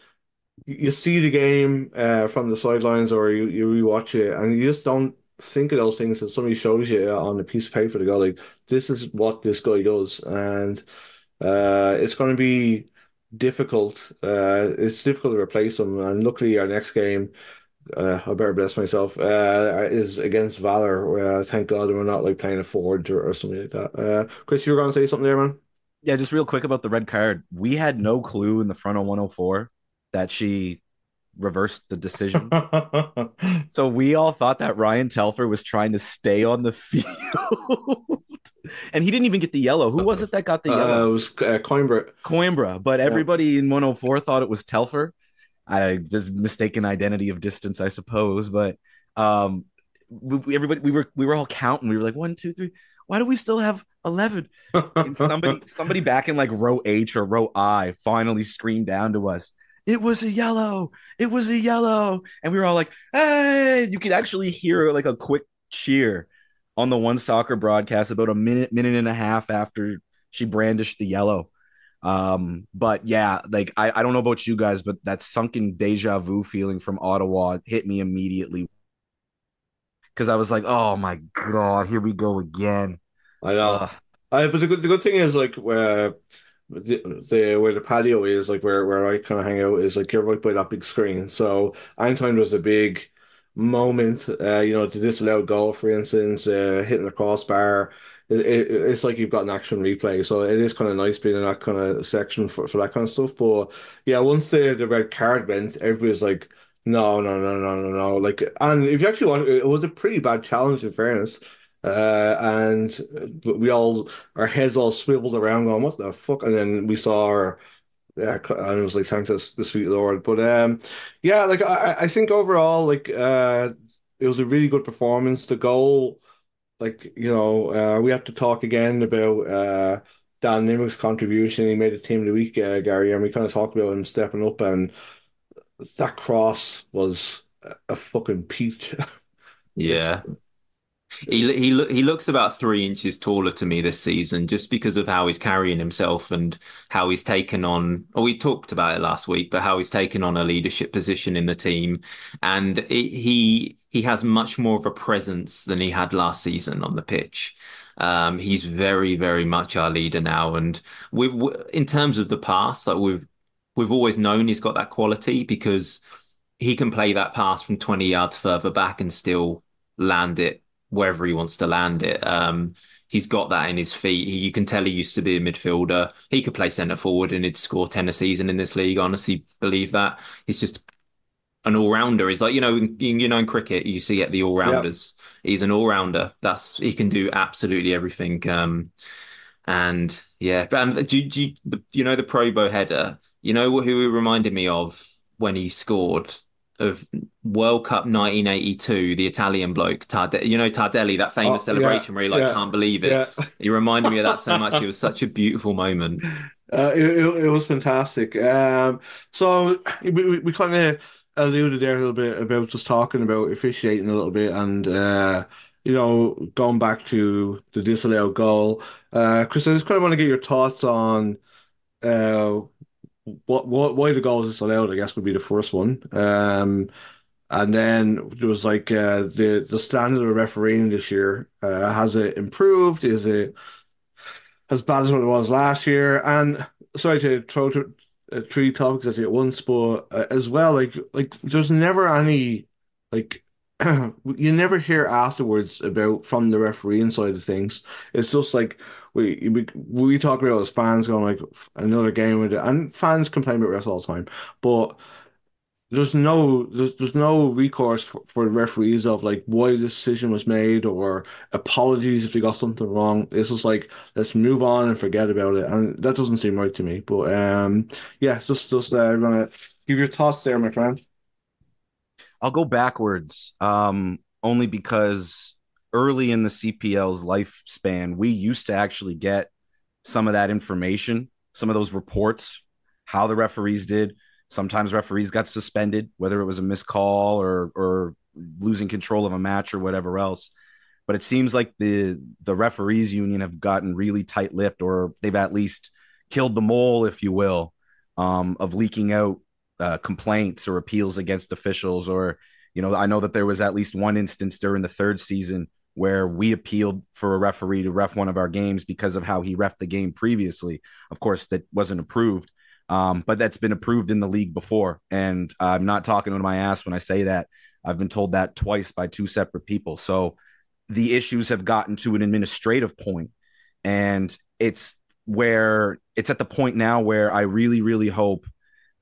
you see the game uh, from the sidelines or you you rewatch it, and you just don't think of those things that somebody shows you on a piece of paper to go like this is what this guy does, and uh, it's going to be difficult. Uh, it's difficult to replace him, and luckily our next game uh, I better bless myself, uh, is against Valour. Uh, thank God we're not like playing a forward or, or something like that. Uh, Chris, you were going to say something there, man? Yeah, just real quick about the red card. We had no clue in the front of 104 that she reversed the decision. so we all thought that Ryan Telfer was trying to stay on the field. and he didn't even get the yellow. Who was it that got the yellow? Uh, it was uh, Coimbra. Coimbra, but everybody yeah. in 104 thought it was Telfer. I just mistaken identity of distance, I suppose. But um, we, everybody we were we were all counting. We were like one, two, three. Why do we still have eleven? And somebody somebody back in like row H or row I finally screamed down to us. It was a yellow. It was a yellow, and we were all like, "Hey!" You could actually hear like a quick cheer on the OneSoccer broadcast about a minute, minute and a half after she brandished the yellow. Um, but yeah, like I, I don't know about you guys, but that sunken deja vu feeling from Ottawa hit me immediately because I was like, oh my god, here we go again. I know. Uh, I, but the good, the good thing is like where the, the where the patio is, like where where I kind of hang out, is like you're right by that big screen. So anytime there's a big moment, uh, you know, to disallow goal, for instance, uh, hitting the crossbar, it, it, it's like you've got an action replay. So it is kind of nice being in that kind of section for, for that kind of stuff. But yeah, once the, the red card went, everybody's like, no, no, no, no, no, no. Like, and if you actually want, it was a pretty bad challenge in fairness. Uh, and we all, our heads all swiveled around going, what the fuck? And then we saw our, yeah, and it was like, thank us, the sweet Lord. But um, yeah, like I, I think overall, like uh, it was a really good performance. The goal, like you know, uh, we have to talk again about uh Dan Nimick's contribution. He made a team of the week, uh, Gary, and we kind of talked about him stepping up, and that cross was a fucking peach. Yeah. He he he looks about three inches taller to me this season, just because of how he's carrying himself and how he's taken on. Oh, we talked about it last week, but how he's taken on a leadership position in the team, and it, he he has much more of a presence than he had last season on the pitch. Um, he's very very much our leader now, and we in terms of the pass, like we've we've always known he's got that quality because he can play that pass from twenty yards further back and still land it wherever he wants to land it. Um, he's got that in his feet. He, you can tell he used to be a midfielder. He could play centre forward and he'd score 10 a season in this league. Honestly, believe that. He's just an all rounder. He's like, you know, in, you know, in cricket, you see get the all rounders. Yep. He's an all rounder. That's, he can do absolutely everything. Um, and yeah, but um, do, do you, you know, the Probo header, you know who he reminded me of when he scored of World Cup 1982, the Italian bloke, Tarde- you know Tardelli, that famous oh, celebration yeah, where he like yeah, can't believe it. Yeah. he reminded me of that so much. It was such a beautiful moment. Uh, it, it, it, was fantastic. Um, so we, we kind of alluded there a little bit about just talking about officiating a little bit and uh, you know going back to the disallowed goal. Uh, Chris, I just kind of want to get your thoughts on uh, what what why the goal is allowed, I guess, would be the first one. Um, and then there was like uh, the the standard of refereeing this year. Uh, has it improved? Is it as bad as what it was last year? And sorry to throw to, uh, three topics at you at once, but uh, as well, like like there's never any like you never hear afterwards about from the refereeing side of things. It's just like we we we talk about as fans going like another game with it, and fans complain about refs all the time, but there's no there's, there's no recourse for, for the referees of like why the decision was made or apologies if they got something wrong. It's just like let's move on and forget about it, and that doesn't seem right to me. But um, yeah, just just uh, gonna give your thoughts there, my friend. I'll go backwards, um, only because early in the CPL's lifespan, we used to actually get some of that information, some of those reports, how the referees did. Sometimes referees got suspended, whether it was a missed call or or losing control of a match or whatever else. But it seems like the the referees union have gotten really tight lipped, or they've at least killed the mole, if you will, um, of leaking out uh, complaints or appeals against officials. Or you know, I know that there was at least one instance during the third season where we appealed for a referee to ref one of our games because of how he ref the game previously. Of course, that wasn't approved, um, but that's been approved in the league before. And I'm not talking on my ass when I say that. I've been told that twice by two separate people. So the issues have gotten to an administrative point, and it's where it's at the point now where I really, really hope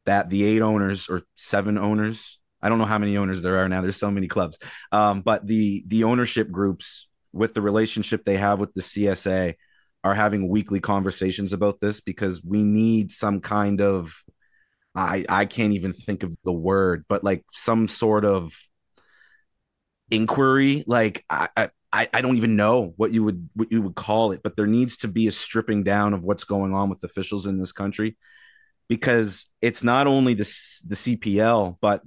that the eight owners or seven owners I don't know how many owners there are now. There's so many clubs. Um, but the the ownership groups with the relationship they have with the CSA are having weekly conversations about this because we need some kind of I I can't even think of the word, but like some sort of inquiry. Like I, I I don't even know what you would what you would call it, but there needs to be a stripping down of what's going on with officials in this country because it's not only the the CPL, but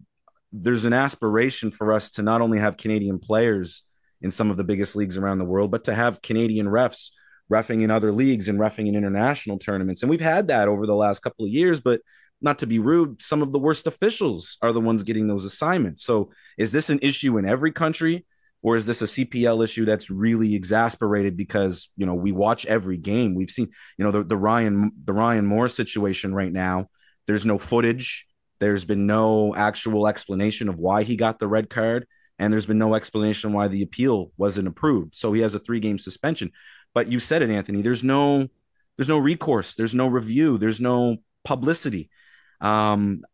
there's an aspiration for us to not only have Canadian players in some of the biggest leagues around the world, but to have Canadian refs refing in other leagues and refing in international tournaments. And we've had that over the last couple of years, but not to be rude, some of the worst officials are the ones getting those assignments. So is this an issue in every country? Or is this a CPL issue that's really exasperated because you know we watch every game? We've seen you know the, the Ryan the Ryan Moore situation right now. There's no footage. There's been no actual explanation of why he got the red card, and there's been no explanation why the appeal wasn't approved. So he has a three game suspension. But you said it, Anthony. There's no there's no recourse. There's no review. There's no publicity. Um,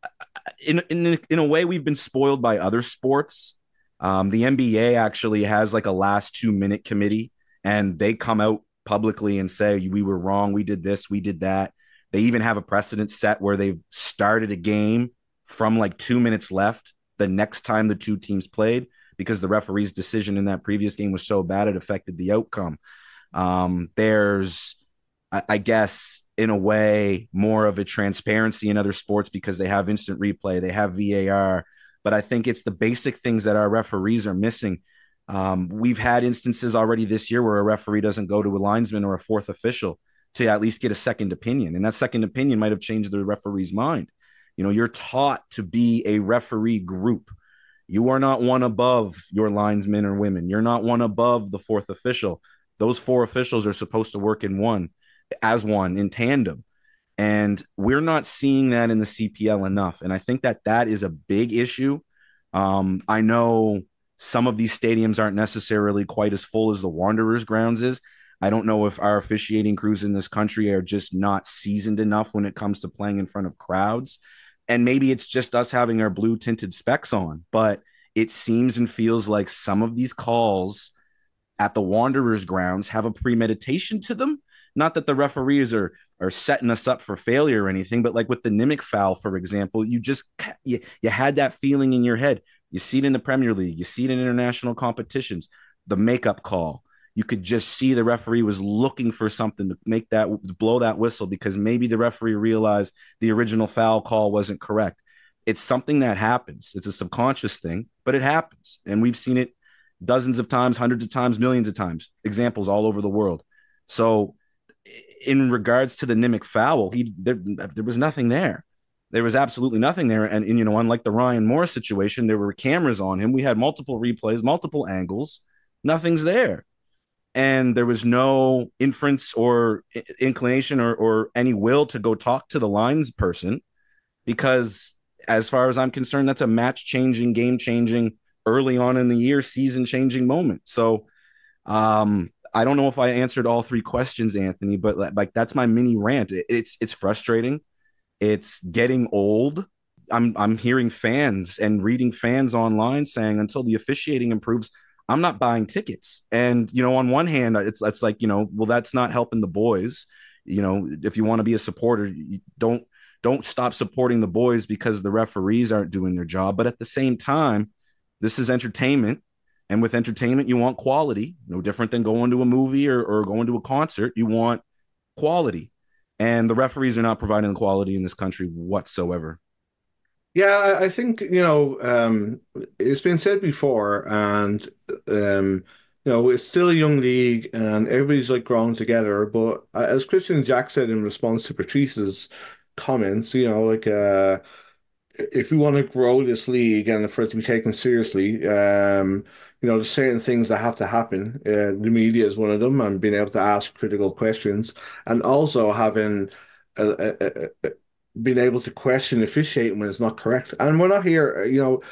in in in a way, we've been spoiled by other sports. Um, the NBA actually has like a last two minute committee, and they come out publicly and say we were wrong, we did this, we did that. They even have a precedent set where they've started a game from like two minutes left the next time the two teams played because the referee's decision in that previous game was so bad it affected the outcome. Um, there's, I, I guess, in a way, more of a transparency in other sports because they have instant replay, they have VAR. But I think it's the basic things that our referees are missing. Um, we've had instances already this year where a referee doesn't go to a linesman or a fourth official to at least get a second opinion. And that second opinion might have changed the referee's mind. You know, you're taught to be a referee group. You are not one above your linesmen or women. You're not one above the fourth official. Those four officials are supposed to work in one as one in tandem. And we're not seeing that in the CPL enough. And I think that that is a big issue. Um, I know some of these stadiums aren't necessarily quite as full as the Wanderers grounds is. I don't know if our officiating crews in this country are just not seasoned enough when it comes to playing in front of crowds and maybe it's just us having our blue tinted specs on but it seems and feels like some of these calls at the Wanderers grounds have a premeditation to them. Not that the referees are are setting us up for failure or anything, but like with the Nimick foul, for example, you just you, you had that feeling in your head. You see it in the Premier League, you see it in international competitions, the makeup call. You could just see the referee was looking for something to make that blow that whistle because maybe the referee realized the original foul call wasn't correct. It's something that happens. It's a subconscious thing, but it happens. And we've seen it dozens of times, hundreds of times, millions of times, examples all over the world. So, in regards to the Nimick foul, he there, there was nothing there. There was absolutely nothing there. And, and, you know, unlike the Ryan Moore situation, there were cameras on him. We had multiple replays, multiple angles. Nothing's there. And there was no inference or inclination or, or any will to go talk to the lines person because, as far as I'm concerned, that's a match changing, game changing early on in the year season changing moment. So um I don't know if I answered all three questions, Anthony, but like that's my mini rant. It's it's frustrating. It's getting old. I'm I'm hearing fans and reading fans online saying until the officiating improves, I'm not buying tickets. And you know, on one hand, it's it's like you know, well, that's not helping the boys. You know, if you want to be a supporter, don't don't stop supporting the boys because the referees aren't doing their job. But at the same time, this is entertainment. And with entertainment, you want quality, no different than going to a movie or, or going to a concert. You want quality. And the referees are not providing the quality in this country whatsoever. Yeah, I think, you know, um, it's been said before, and, um, you know, it's still a young league and everybody's like growing together. But as Christian Jack said in response to Patrice's comments, you know, like, uh, if we want to grow this league and for it to be taken seriously, um, you know, there's certain things that have to happen. Uh, the media is one of them, and being able to ask critical questions, and also having a, a, a, being able to question officiating when it's not correct. And we're not here, uh, you know.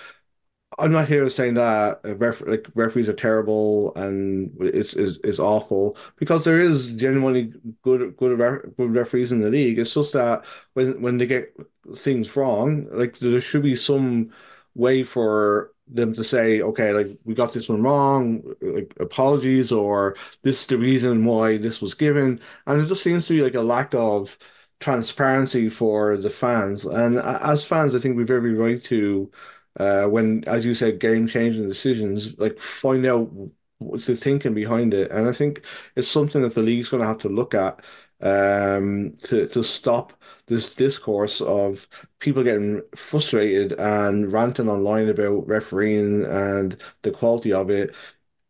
I'm not here saying that uh, ref, like referees are terrible and it's is is awful because there is genuinely good good good referees in the league. It's just that when when they get things wrong, like there should be some way for them to say, okay, like we got this one wrong, like apologies, or this is the reason why this was given. And it just seems to be like a lack of transparency for the fans. And as fans, I think we've every right to uh, when, as you said, game changing decisions, like find out what's the thinking behind it. And I think it's something that the league's going to have to look at um, to to stop this discourse of people getting frustrated and ranting online about refereeing and the quality of it.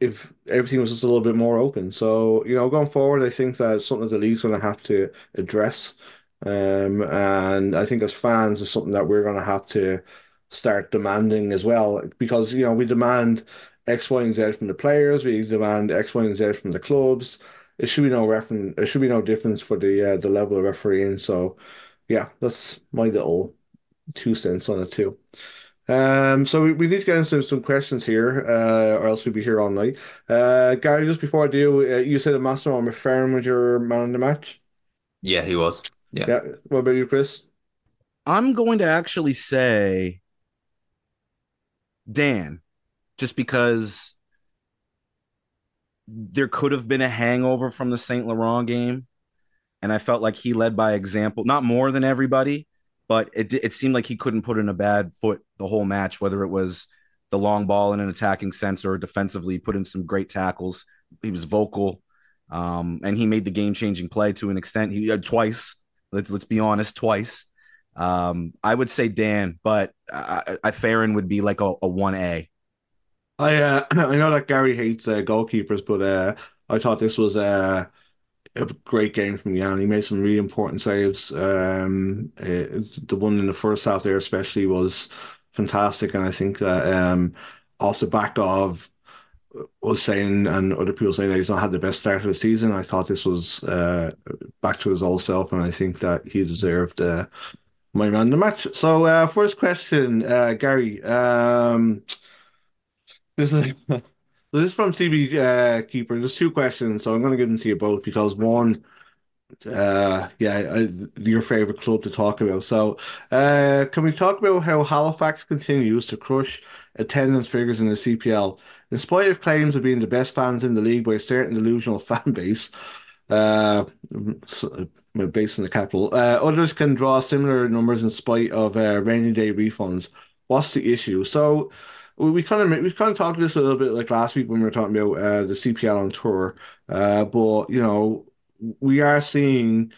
if everything was just a little bit more open. So, you know, going forward, I think that it's something the league's going to have to address. Um, and I think as fans, is something that we're going to have to start demanding as well, because, you know, we demand X, Y, and Z from the players, we demand X, Y, and Z from the clubs. It should be no reference, it should be no difference for the uh, the level of refereeing. So, yeah, that's my little two cents on it too. Um, so we, we need to get into some questions here, uh, or else we'll be here all night. Uh, Gary, just before I do, uh, you said that Massimo McFerrin was your man in the match. Yeah, he was. Yeah. Yeah. What about you, Chris? I'm going to actually say Dan, just because there could have been a hangover from the St. Laurent game. And I felt like he led by example, not more than everybody, but it, it seemed like he couldn't put in a bad foot the whole match, whether it was the long ball in an attacking sense or defensively, put in some great tackles. He was vocal. Um, and he made the game changing play to an extent. He uh, twice, let's let's be honest, twice. Um, I would say Dan, but I, I Ferrin would be like a, a 1A. I uh, I know that Gary hates uh, goalkeepers, but uh, I thought this was uh, a great game from Jan. He made some really important saves. Um, uh, the one in the first half there, especially, was fantastic, and I think that um, off the back of was saying and other people saying that he's not had the best start of the season. I thought this was uh, back to his old self, and I think that he deserved uh, my man the match. So, uh, first question, uh, Gary. Um, this is this is from CB uh, Keeper. There's two questions, so I'm going to give them to you both because one, uh, yeah, I, your favorite club to talk about. So, uh, can we talk about how Halifax continues to crush attendance figures in the CPL, in spite of claims of being the best fans in the league by a certain delusional fan base? Uh, based in the capital. Uh, others can draw similar numbers in spite of uh, rainy day refunds. What's the issue? So we, we kind of we kind of talked this a little bit like last week when we were talking about uh, the CPL on tour. Uh, but you know we are seeing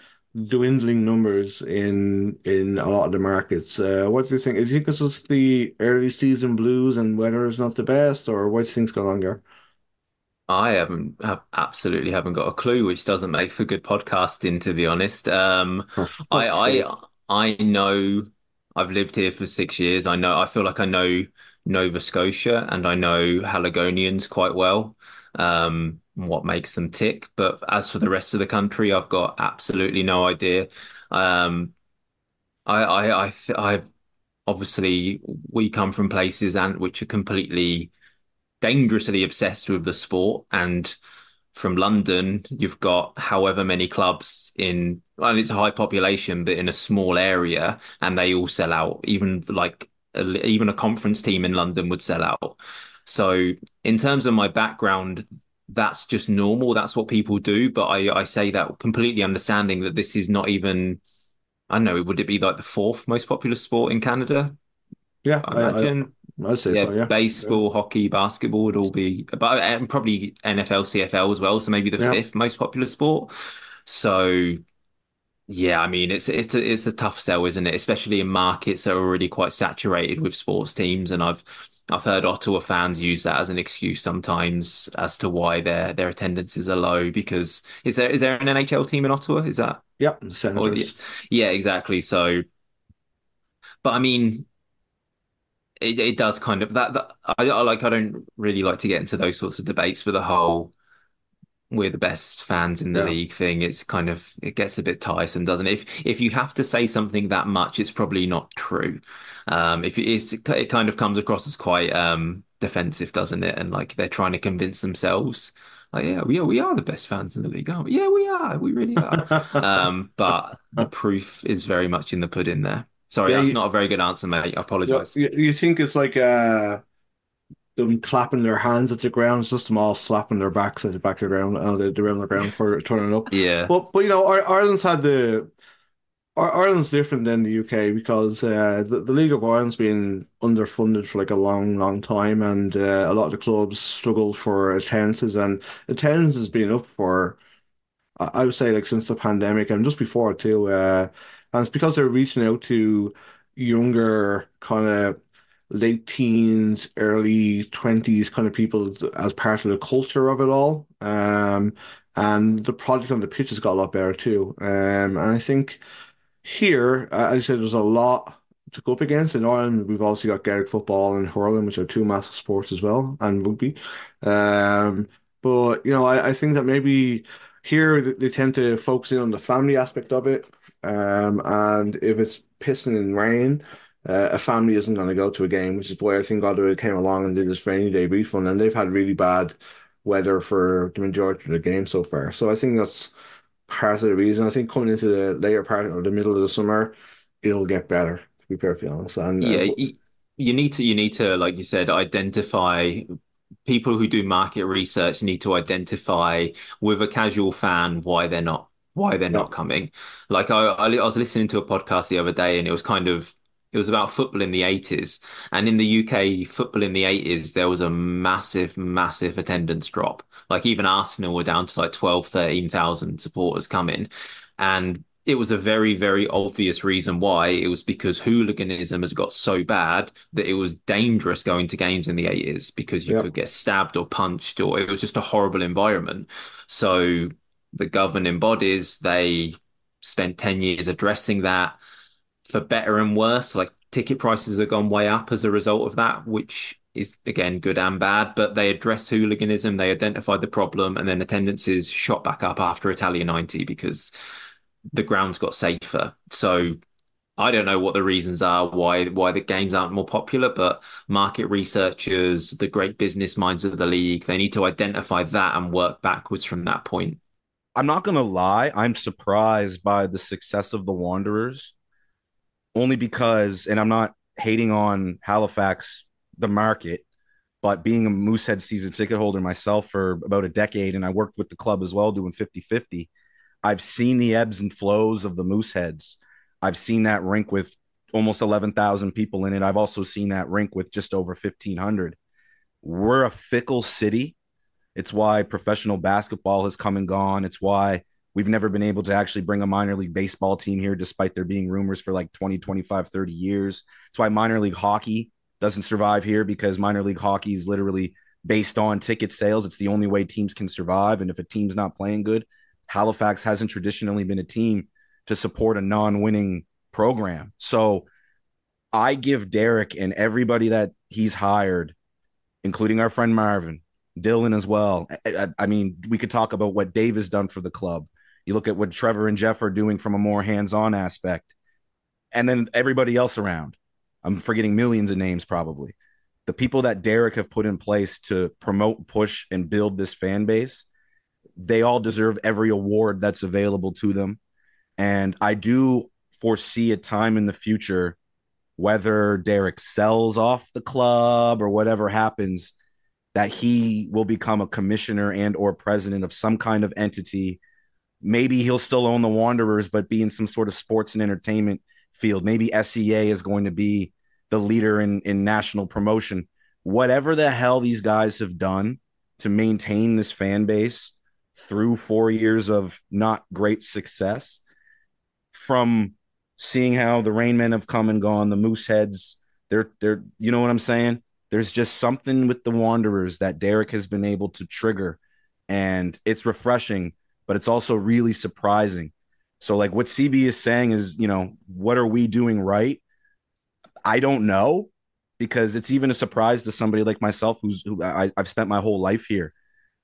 dwindling numbers in in a lot of the markets. Uh, what do you think? Do you think this was the early season blues and weather is not the best, or what do you think's going on there? I haven't have, absolutely haven't got a clue, which doesn't make for good podcasting, to be honest. Um, I I I know I've lived here for six years. I know I feel like I know Nova Scotia and I know Haligonians quite well. Um, what makes them tick, but as for the rest of the country, I've got absolutely no idea. Um, I I I, I obviously we come from places and which are completely dangerously obsessed with the sport. And from London, you've got however many clubs in, well, it's a high population, but in a small area, and they all sell out. Even like even a conference team in London would sell out. So in terms of my background, that's just normal. That's what people do. But I, I say that completely understanding that this is not even, I don't know, would it be like the fourth most popular sport in Canada? Yeah, I imagine. I'd say yeah, so, yeah. Baseball, yeah. hockey, basketball would all be, but and probably NFL, CFL as well. So maybe the yeah. fifth most popular sport. So yeah, I mean it's it's a it's a tough sell, isn't it? Especially in markets that are already quite saturated with sports teams. And I've I've heard Ottawa fans use that as an excuse sometimes as to why their their attendances are low. Because is there is there an NHL team in Ottawa? Is that yep, or, yeah, exactly. So, but I mean, it, it does kind of that, that I, I like I don't really like to get into those sorts of debates with the whole we're the best fans in the yeah. league thing it's kind of it gets a bit tiresome doesn't it if if you have to say something that much it's probably not true um if it is it kind of comes across as quite um defensive doesn't it and like they're trying to convince themselves like yeah we are we are the best fans in the league aren't we yeah we are we really are um but the proof is very much in the pudding there Sorry, yeah, that's you, not a very good answer, mate. I apologize. You, you think it's like uh, them clapping their hands at the ground, it's just them all slapping their backs at the back of the ground, uh, the, around the ground for turning up. Yeah. But but you know, Ireland's had the Ireland's different than the UK because uh, the, the League of Ireland's been underfunded for like a long, long time, and uh, a lot of the clubs struggled for attendances, and attendance has been up for, I would say, like since the pandemic and just before too. Uh, and it's because they're reaching out to younger kind of late teens, early 20s kind of people as part of the culture of it all. Um, and the project on the pitch has got a lot better too. Um, and I think here, uh, as I said, there's a lot to go up against. In Ireland, we've also got Gaelic football and hurling, which are two massive sports as well, and rugby. Um, but you know, I, I think that maybe here they tend to focus in on the family aspect of it. Um, and if it's pissing and rain, uh, a family isn't going to go to a game, which is why I think Galway came along and did this rainy day refund, and they've had really bad weather for the majority of the game so far. So I think that's part of the reason. I think coming into the later part or the middle of the summer, it'll get better. To be perfectly honest, and yeah, uh, you, need to you need to like you said identify people who do market research need to identify with a casual fan why they're not why they're not coming. Like I, I was listening to a podcast the other day and it was kind of it was about football in the 80s. And in the UK, football in the 80s, there was a massive, massive attendance drop. Like even Arsenal were down to like 12, 13,000 supporters coming. And it was a very, very obvious reason why. It was because hooliganism has got so bad that it was dangerous going to games in the 80s because you yeah, could get stabbed or punched, or it was just a horrible environment. So the governing bodies, they spent 10 years addressing that for better and worse. Like ticket prices have gone way up as a result of that, which is again good and bad. But they addressed hooliganism, they identified the problem, and then attendances shot back up after Italia 90 because the grounds got safer. So I don't know what the reasons are why why the games aren't more popular, but market researchers, the great business minds of the league, they need to identify that and work backwards from that point. I'm not gonna lie, I'm surprised by the success of the Wanderers, only because, and I'm not hating on Halifax, the market, but being a Moosehead season ticket holder myself for about a decade, and I worked with the club as well, doing 50 50. I've seen the ebbs and flows of the Mooseheads. I've seen that rink with almost 11,000 people in it. I've also seen that rink with just over 1,500. We're a fickle city. It's why professional basketball has come and gone. It's why we've never been able to actually bring a minor league baseball team here, despite there being rumors for like 20, 25, 30 years. It's why minor league hockey doesn't survive here because minor league hockey is literally based on ticket sales. It's the only way teams can survive. And if a team's not playing good, Halifax hasn't traditionally been a team to support a non-winning program. So I give Derek and everybody that he's hired, including our friend Marvin, Dylan as well. I, I, I, mean, we could talk about what Dave has done for the club. You look at what Trevor and Jeff are doing from a more hands-on aspect, and then everybody else around. I'm forgetting millions of names probably. The people that Derek have put in place to promote, push, and build this fan base they all deserve every award that's available to them. And I do foresee a time in the future, whether Derek sells off the club or whatever happens, that he will become a commissioner and or president of some kind of entity. Maybe he'll still own the Wanderers, but be in some sort of sports and entertainment field. Maybe SEA is going to be the leader in, in national promotion. Whatever the hell these guys have done to maintain this fan base through four years of not great success from seeing how the Rainmen have come and gone, the Mooseheads, they're they're you know what I'm saying? There's just something with the Wanderers that Derek has been able to trigger and it's refreshing, but it's also really surprising. So like what CB is saying is, you know, what are we doing right? I don't know because it's even a surprise to somebody like myself who's who I, have spent my whole life here.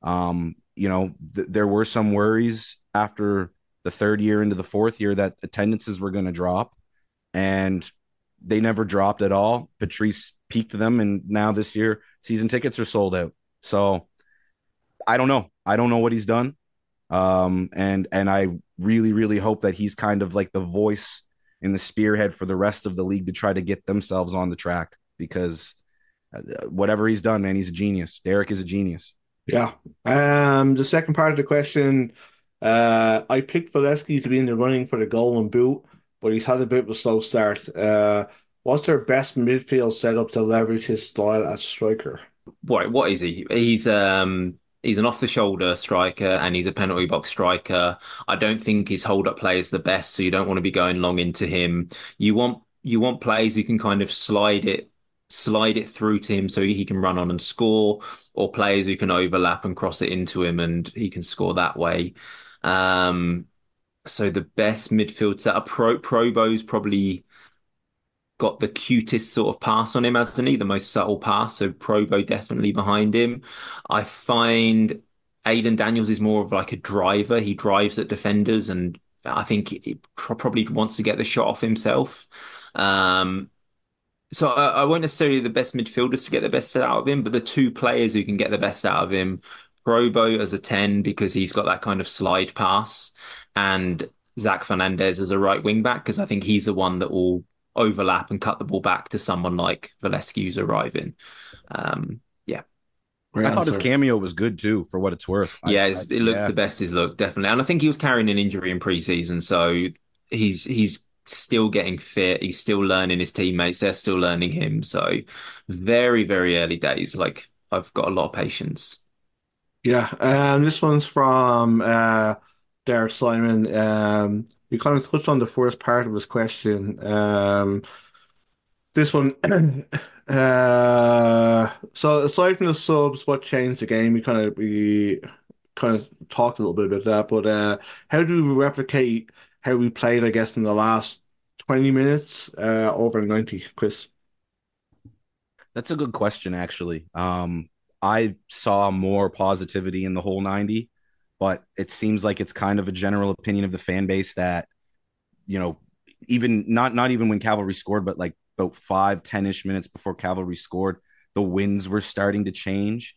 Um, you know, th- there were some worries after the third year into the fourth year that attendances were going to drop, and they never dropped at all. Patrice peaked them, and now this year season tickets are sold out. So I don't know. I don't know what he's done, um, and and I really really hope that he's kind of like the voice in the spearhead for the rest of the league to try to get themselves on the track because uh, whatever he's done, man, he's a genius. Derek is a genius. Yeah. Um, the second part of the question, uh, I picked Valesky to be in the running for the golden boot, but he's had a bit of a slow start. Uh, what's their best midfield setup to leverage his style as striker? What what is he? He's um he's an off the shoulder striker and he's a penalty box striker. I don't think his hold up play is the best, so you don't want to be going long into him. You want you want players you can kind of slide it slide it through to him so he can run on and score, or players who can overlap and cross it into him and he can score that way. Um, so the best midfield setup, Pro Probo's probably got the cutest sort of pass on him, hasn't he? The most subtle pass. So Probo definitely behind him. I find Aidan Daniels is more of like a driver. He drives at defenders, and I think he probably wants to get the shot off himself. Um, so I, I won't necessarily the best midfielders to get the best out of him, but the two players who can get the best out of him, Probo as a 10 because he's got that kind of slide pass, and Zach Fernandez as a right wing back because I think he's the one that will overlap and cut the ball back to someone like Valescu's arriving. Um, yeah. Great I answer. thought his cameo was good too, for what it's worth. Yeah, I, I, it looked yeah. the best he's looked, definitely. And I think he was carrying an injury in preseason, so he's he's still getting fit. He's still learning his teammates. They're still learning him. So very, very early days. Like I've got a lot of patience. Yeah. Um, this one's from uh, Derek Simon. Um, you kind of touched on the first part of his question. Um, this one, uh, so aside from the subs, what changed the game? We kind of we kind of talked a little bit about that, but uh, how do we replicate how we played, I guess, in the last 20 minutes uh, over 90, Chris? That's a good question, actually. Um, I saw more positivity in the whole 90, but it seems like it's kind of a general opinion of the fan base that, you know, even not not even when Cavalry scored, but like about five, 10 ish minutes before Cavalry scored, the winds were starting to change.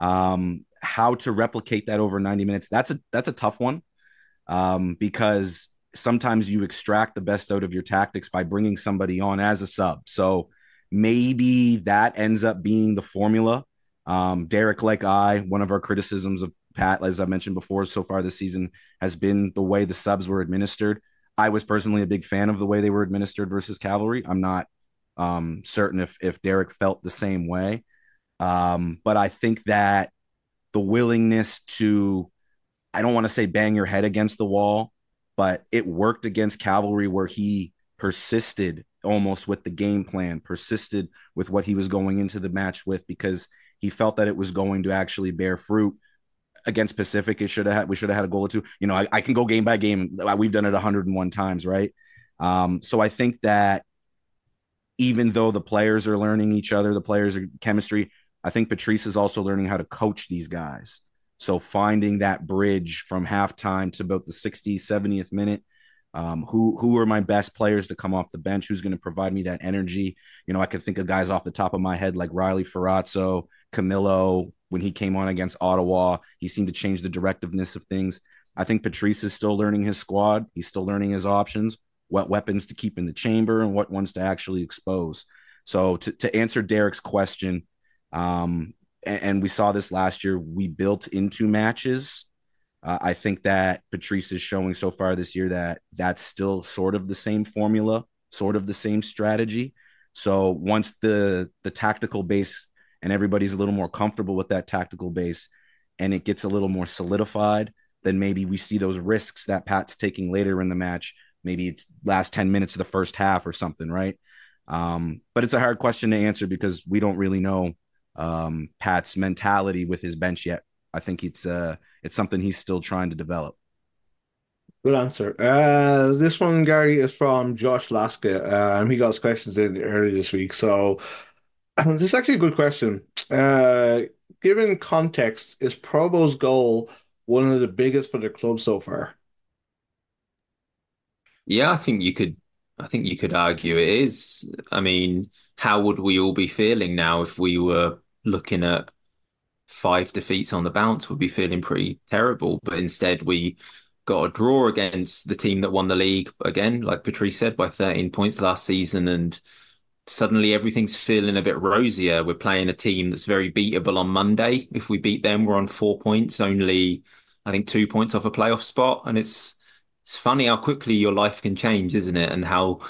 Um, how to replicate that over 90 minutes? That's a that's a tough one. Um, because sometimes you extract the best out of your tactics by bringing somebody on as a sub. So maybe that ends up being the formula. Um, Derek, like I, one of our criticisms of Pat, as I mentioned before, so far this season has been the way the subs were administered. I was personally a big fan of the way they were administered versus Cavalry. I'm not um, certain if if Derek felt the same way, um, but I think that the willingness to, I don't want to say bang your head against the wall, but it worked against Cavalry where he persisted almost with the game plan, persisted with what he was going into the match with because he felt that it was going to actually bear fruit. Against Pacific, it should have had we should have had a goal or two. You know, I, I can go game by game. We've done it 101 times, right? Um, so I think that even though the players are learning each other, the players are chemistry, I think Patrice is also learning how to coach these guys. So finding that bridge from halftime to about the 60th, 70th minute. Um, who who are my best players to come off the bench? Who's going to provide me that energy? You know, I could think of guys off the top of my head like Riley Ferrazzo, Camilo. When he came on against Ottawa, he seemed to change the directiveness of things. I think Patrice is still learning his squad. He's still learning his options, what weapons to keep in the chamber and what ones to actually expose. So to, to answer Derek's question, um, and, and we saw this last year. We built into matches. Uh, I think that Patrice is showing so far this year that that's still sort of the same formula, sort of the same strategy. So once the the tactical base and everybody's a little more comfortable with that tactical base, and it gets a little more solidified, then maybe we see those risks that Pat's taking later in the match. Maybe it's last ten minutes of the first half or something, right? Um, but it's a hard question to answer because we don't really know um, Pat's mentality with his bench yet. I think it's uh, it's something he's still trying to develop. Good answer. Uh, this one, Gary, is from Josh Laska. Um, he got his questions in early this week. So this is actually a good question. Uh, given context, is Probo's goal one of the biggest for the club so far? Yeah, I think you could I think you could argue it is. I mean, how would we all be feeling now if we were looking at five defeats on the bounce? We'd be feeling pretty terrible. But instead, we got a draw against the team that won the league again, like Patrice said, by 13 points last season. And suddenly everything's feeling a bit rosier. We're playing a team that's very beatable on Monday. If we beat them, we're on four points, only, I think, two points off a playoff spot. And it's, it's funny how quickly your life can change, isn't it? And how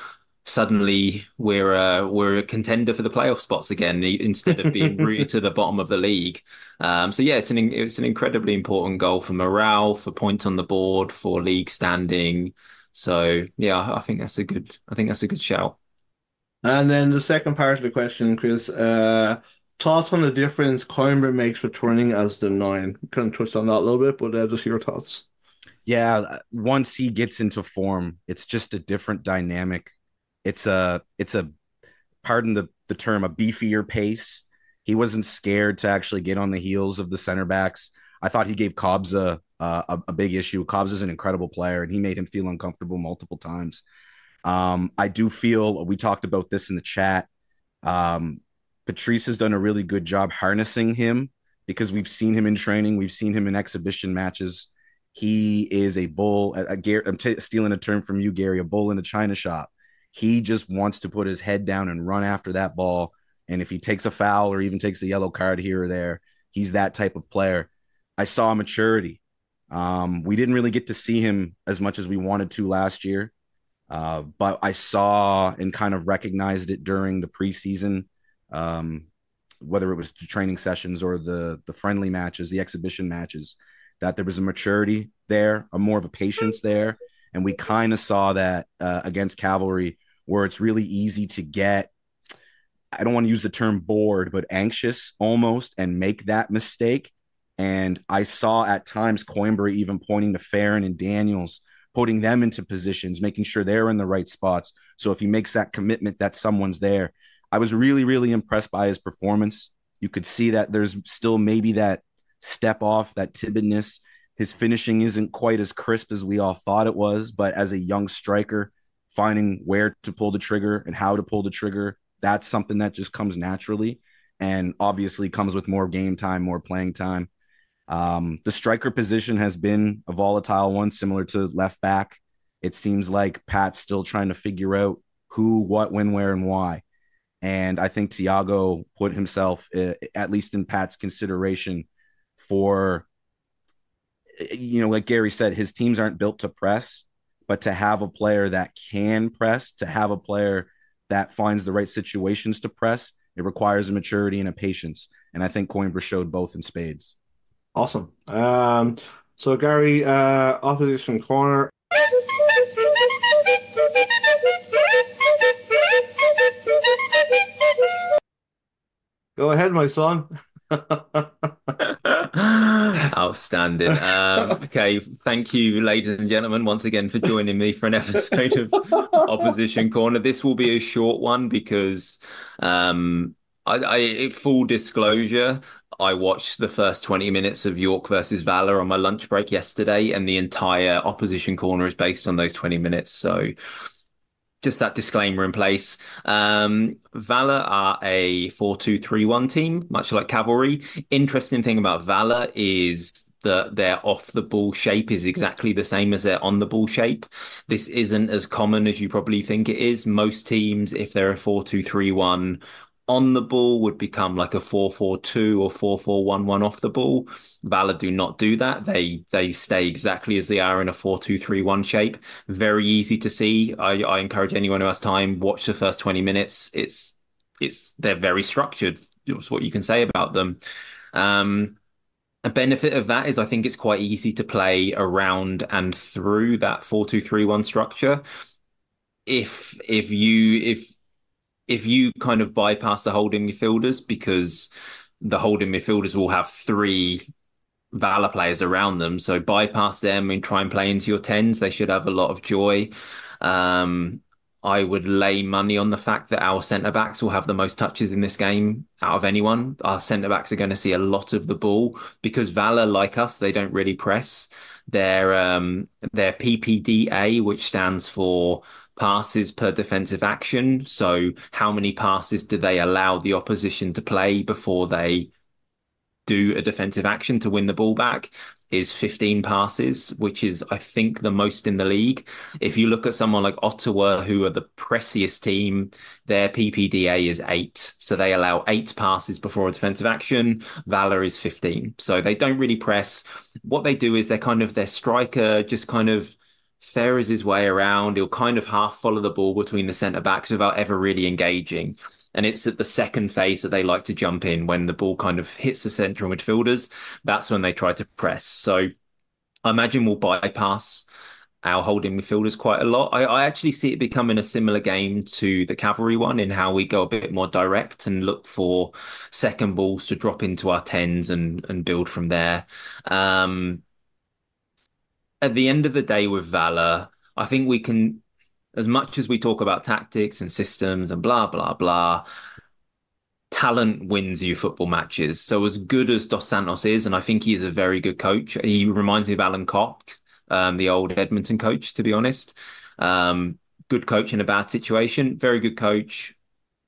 suddenly we're a, we're a contender for the playoff spots again instead of being rooted to the bottom of the league. Um, so yeah, it's an it's an incredibly important goal for morale, for points on the board, for league standing. So yeah, I think that's a good I think that's a good shout. And then the second part of the question, Chris, uh, thoughts on the difference Coimbra makes returning as the nine? Kind of touched on that a little bit, but uh, just your thoughts. Yeah, once he gets into form, it's just a different dynamic. It's a it's a pardon the the term a beefier pace. He wasn't scared to actually get on the heels of the center backs. I thought he gave Cobbs a a, a big issue. Cobbs is an incredible player, and he made him feel uncomfortable multiple times. Um, I do feel we talked about this in the chat. Um, Patrice has done a really good job harnessing him because we've seen him in training, we've seen him in exhibition matches. He is a bull. I'm t- stealing a term from you, Gary. A bull in a china shop. He just wants to put his head down and run after that ball. And if he takes a foul or even takes a yellow card here or there, he's that type of player. I saw maturity. Um, we didn't really get to see him as much as we wanted to last year. Uh, but I saw and kind of recognized it during the preseason, um, whether it was the training sessions or the the friendly matches, the exhibition matches, that there was a maturity there, a more of a patience there, and we kind of saw that uh, against Cavalry, where it's really easy to get. I don't want to use the term bored, but anxious almost, and make that mistake. And I saw at times Coimbra even pointing to Ferrin and Daniels putting them into positions, making sure they're in the right spots. So if he makes that commitment that someone's there, I was really, really impressed by his performance. You could see that there's still maybe that step off, that timidness. His finishing isn't quite as crisp as we all thought it was, but as a young striker, finding where to pull the trigger and how to pull the trigger, that's something that just comes naturally and obviously comes with more game time, more playing time. Um, the striker position has been a volatile one, similar to left back. It seems like Pat's still trying to figure out who, what, when, where, and why. And I think Tiago put himself, uh, at least in Pat's consideration, for, you know, like Gary said, his teams aren't built to press, but to have a player that can press, to have a player that finds the right situations to press, it requires a maturity and a patience. And I think Coimbra showed both in spades. Awesome. Um, so Gary, uh, opposition corner. Go ahead, my son. Outstanding. Um, okay, thank you, ladies and gentlemen, once again for joining me for an episode of Opposition Corner. This will be a short one because, um, I, I full disclosure, I watched the first 20 minutes of York versus Valour on my lunch break yesterday, and the entire opposition corner is based on those 20 minutes. So just that disclaimer in place. Um, Valour are a 4 2 3 1 team, much like Cavalry. Interesting thing about Valour is that their off the ball shape is exactly the same as their on the ball shape. This isn't as common as you probably think it is. Most teams, if they're a 4 2 3 1, on the ball would become like a 4-4-2 or 4-4-1-1 off the ball. Valour do not do that. They they stay exactly as they are in a 4-2-3-1 shape. Very easy to see. I, I encourage anyone who has time, watch the first 20 minutes. It's it's they're very structured. That's what you can say about them. Um, a benefit of that is I think it's quite easy to play around and through that 4-2-3-1 structure. If if you if if you kind of bypass the holding midfielders because the holding midfielders will have three Valour players around them, so bypass them and try and play into your tens. They should have a lot of joy. Um, I would lay money on the fact that our centre backs will have the most touches in this game out of anyone. Our centre backs are going to see a lot of the ball because Valour, like us, they don't really press. Their um, their PPDA, which stands for passes per defensive action. So, how many passes do they allow the opposition to play before they do a defensive action to win the ball back? Is 15 passes, which is, I think, the most in the league. If you look at someone like Ottawa, who are the pressiest team, their PPDA is eight. So they allow eight passes before a defensive action. Valour is 15. So they don't really press. What they do is they're kind of their striker just kind of ferries his way around. He'll kind of half follow the ball between the centre backs without ever really engaging. And it's at the second phase that they like to jump in when the ball kind of hits the central midfielders. That's when they try to press. So I imagine we'll bypass our holding midfielders quite a lot. I, I, actually see it becoming a similar game to the cavalry one in how we go a bit more direct and look for second balls to drop into our tens and and build from there. Um, at the end of the day, with Valour, I think we can, as much as we talk about tactics and systems and blah blah blah. Talent wins you football matches. So as good as Dos Santos is, and I think he's a very good coach. He reminds me of Alan Koch um, the old Edmonton coach, to be honest. Um, good coach in a bad situation, very good coach,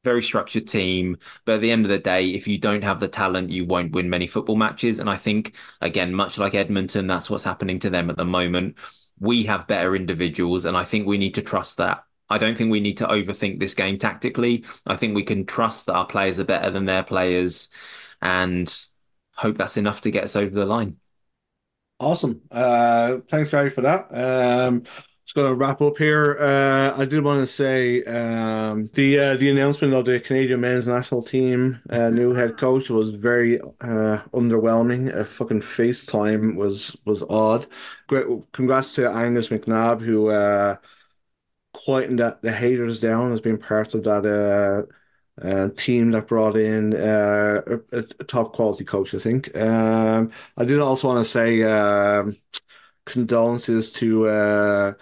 very structured team. But at the end of the day, if you don't have the talent, you won't win many football matches. And I think, again, much like Edmonton, that's what's happening to them at the moment. We have better individuals, and I think we need to trust that. I don't think we need to overthink this game tactically. I think we can trust that our players are better than their players and hope that's enough to get us over the line. Awesome. Uh, thanks, Gary, for that. Um, just going to wrap up here. Uh, I did want to say um, the uh, the announcement of the Canadian men's national team uh, new head coach was very uh, underwhelming. A fucking FaceTime was was odd. Great, congrats to Angus McNabb who uh, quietened the, the haters down as being part of that uh, uh, team that brought in uh, a, a, top quality coach, I think. Um, I did also want to say um, condolences to uh,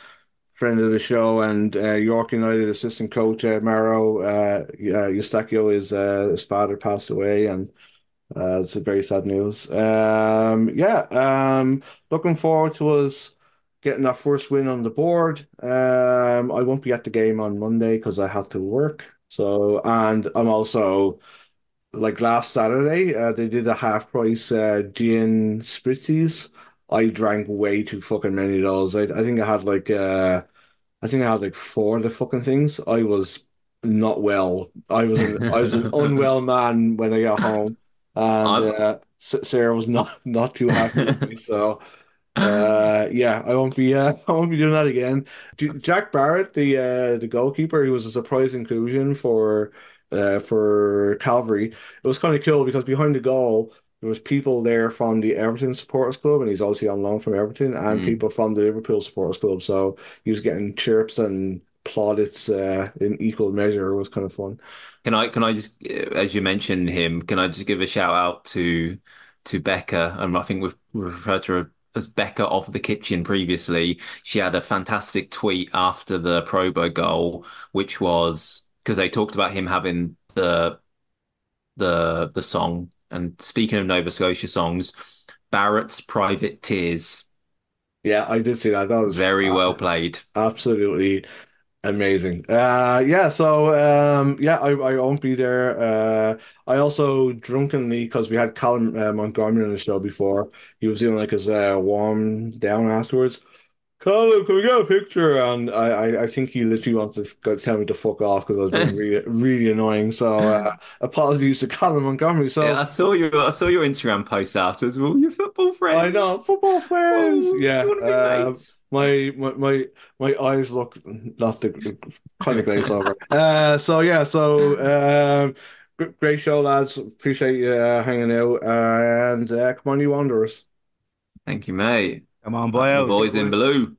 friend of the show and uh, York United assistant coach uh, Mauro uh, Eustáquio. His, uh, his father passed away, and uh, it's a very sad news. Um, yeah, um, looking forward to us getting that first win on the board. Um, I won't be at the game on Monday because I have to work. So, and I'm also like last Saturday, uh, they did a half price uh, gin spritzies. I drank way too fucking many of those. I, I think I had like uh, I think I had like four of the fucking things. I was not well. I was an, I was an unwell man when I got home, and uh, Sarah was not not too happy with me. So uh, yeah, I won't be. Uh, I won't be doing that again. Jack Barrett, the uh, the goalkeeper, he was a surprise inclusion for uh, for Cavalry. It was kind of cool because behind the goal there was people there from the Everton Supporters Club, and he's obviously on loan from Everton, and mm. people from the Liverpool Supporters Club. So he was getting chirps and plaudits uh, in equal measure. It was kind of fun. Can I can I just, as you mentioned him, can I just give a shout out to to Becca? And I think we've referred to her as Becca of the kitchen previously, she had a fantastic tweet after the Probo goal, which was because they talked about him having the the the song. And speaking of Nova Scotia songs, Barrett's Privateers. Yeah, I did see that. That was very uh, well played. Absolutely Amazing. Uh, yeah, so um, yeah, I, I won't be there. Uh, I also drunkenly, because we had Colin uh, Montgomery on the show before, he was doing like his uh, warm down afterwards. Colin, can we get a picture? And I, I, I think he literally wanted to go tell me to fuck off because I was being really, really annoying. So uh, apologies to Colin Montgomery. So yeah, I saw you. I saw your Instagram post afterwards. Well, your football friends. I know football friends. Oh, yeah, uh, my, my my my eyes look not the kind of glaze over. Uh, so yeah, so um, great show, lads. Appreciate you uh, hanging out, and uh, come on, you Wanderers. Thank you, mate. Come on, boy. Boys in blue.